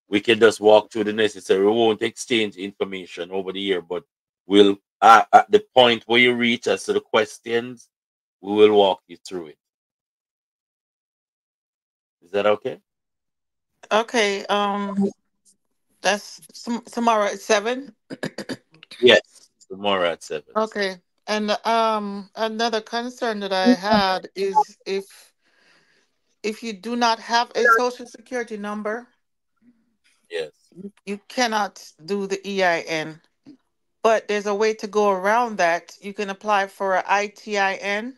we can just walk through the necessary. We won't exchange information over the year, but we'll at the point where you reach us to the questions, we will walk you through it. Is that okay? Okay. Um, that's tom- tomorrow at seven. Yes, tomorrow at seven. Okay. And um, another concern that I had is if if you do not have a social security number, Yes. you cannot do the EIN. But there's a way to go around that. You can apply for a ITIN,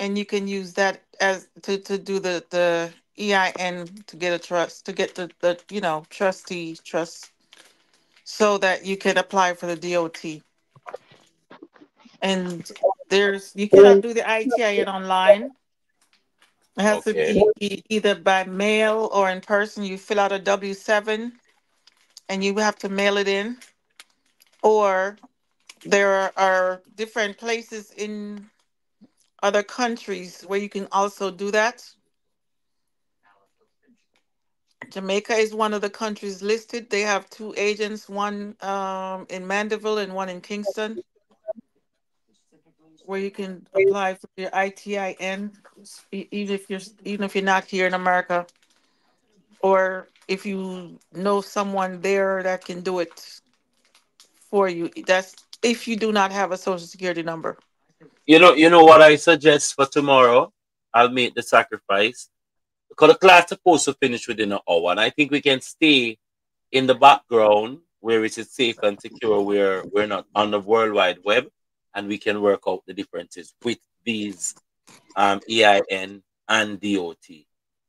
and you can use that as to, to do the the EIN to get a trust to get the, the you know trustee trust, so that you can apply for the DOT. And there's you cannot do the ITIN online. It has Okay. to be either by mail or in person. You fill out a W seven, and you have to mail it in. Or there are different places in other countries where you can also do that. Jamaica is one of the countries listed. They have two agents, one um, in Mandeville and one in Kingston, where you can apply for your ITIN, even if you're even if you're not here in America, or if you know someone there that can do it for you. That's if you do not have a social security number. You know, you know what I suggest for tomorrow? I'll make the sacrifice. Because the class is supposed to finish within an hour. And I think we can stay in the background where it is safe and secure, where we're not on the World Wide Web, and we can work out the differences with these um, EIN and DOT.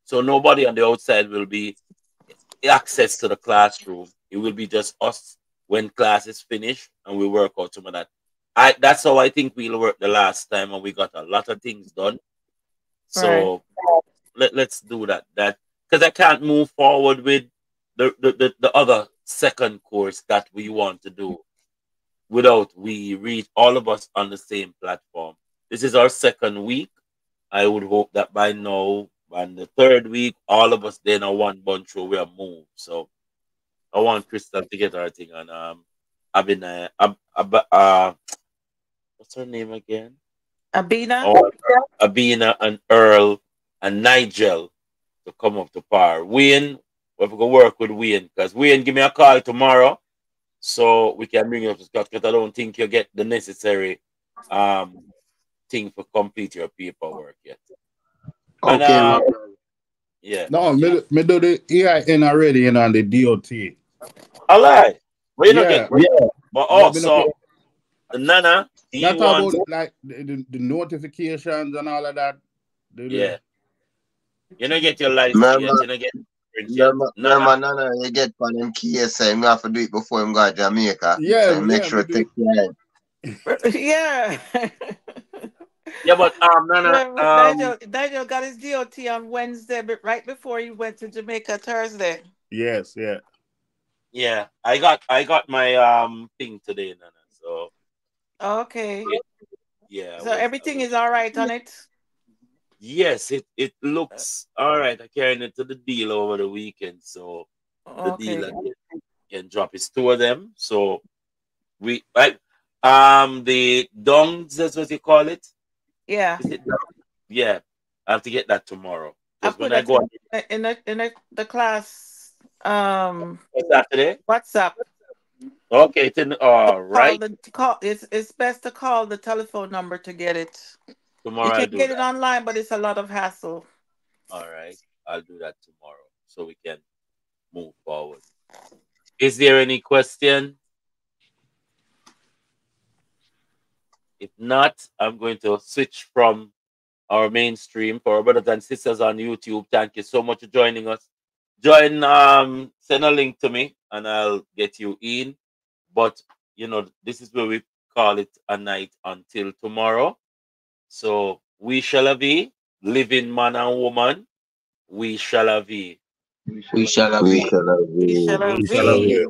So nobody on the outside will be access to the classroom. It will be just us when class is finished and we work out some of that. I that's how I think we'll work the last time and we got a lot of things done. So let, let's do that. That because I can't move forward with the, the, the, the other second course that we want to do without we reach all of us on the same platform. This is our second week. I would hope that by now, on the third week, all of us then are one bunch where we are moved. So I want Crystal to get her thing on um Abina Ab, Ab, uh what's her name again? Abina? Oh, Abina and Earl and Nigel to come up to par. Wayne, we have to work with Wayne because Wayne give me a call tomorrow so we can bring you up to Scott because I don't think you get the necessary um thing for complete your paperwork yet. Okay, my brother. yeah. No, me, me do the EIN already and on the DOT. All right. Well, you know, Yeah, get, yeah. but also the Nana, he Not wants, about like the, the, notifications and all of that. The- yeah. You don't get your license Remember- yet. You don't get insurance yet. Remember, remember, no, no, you get on them KSI, you have to do it before him go to Jamaica. Yeah, so make yeah, sure to take care. yeah. Yeah, but um, Nana, Yeah, um, Nigel, Nigel got his DOT on Wednesday, but right before he went to Jamaica Thursday. Yes, yeah. yeah, I got I got my um thing today, Nana. So Okay. yeah. I So was- everything is all right on it. Yes, it it looks all right. I carried it to the dealer over the weekend, so the Okay. dealer can, can drop his two of them. So we I um the dongs, that's what you call it. Yeah. It? Yeah, I have to get that tomorrow. I when I go in the in the, the class um Saturday, WhatsApp. okay, it's in all Call the call it's it's best to call the telephone number to get it. Tomorrow you can get that. it online, but it's a lot of hassle. All right, I'll do that tomorrow so we can move forward. Is there any question? If not, I'm going to switch from our mainstream for our brothers and sisters on YouTube. Thank you so much for joining us. Join, um, send a link to me and I'll get you in. But you know, this is where we call it a night until tomorrow. So we shall be living man and woman. We shall have. We shall have We shall have We shall we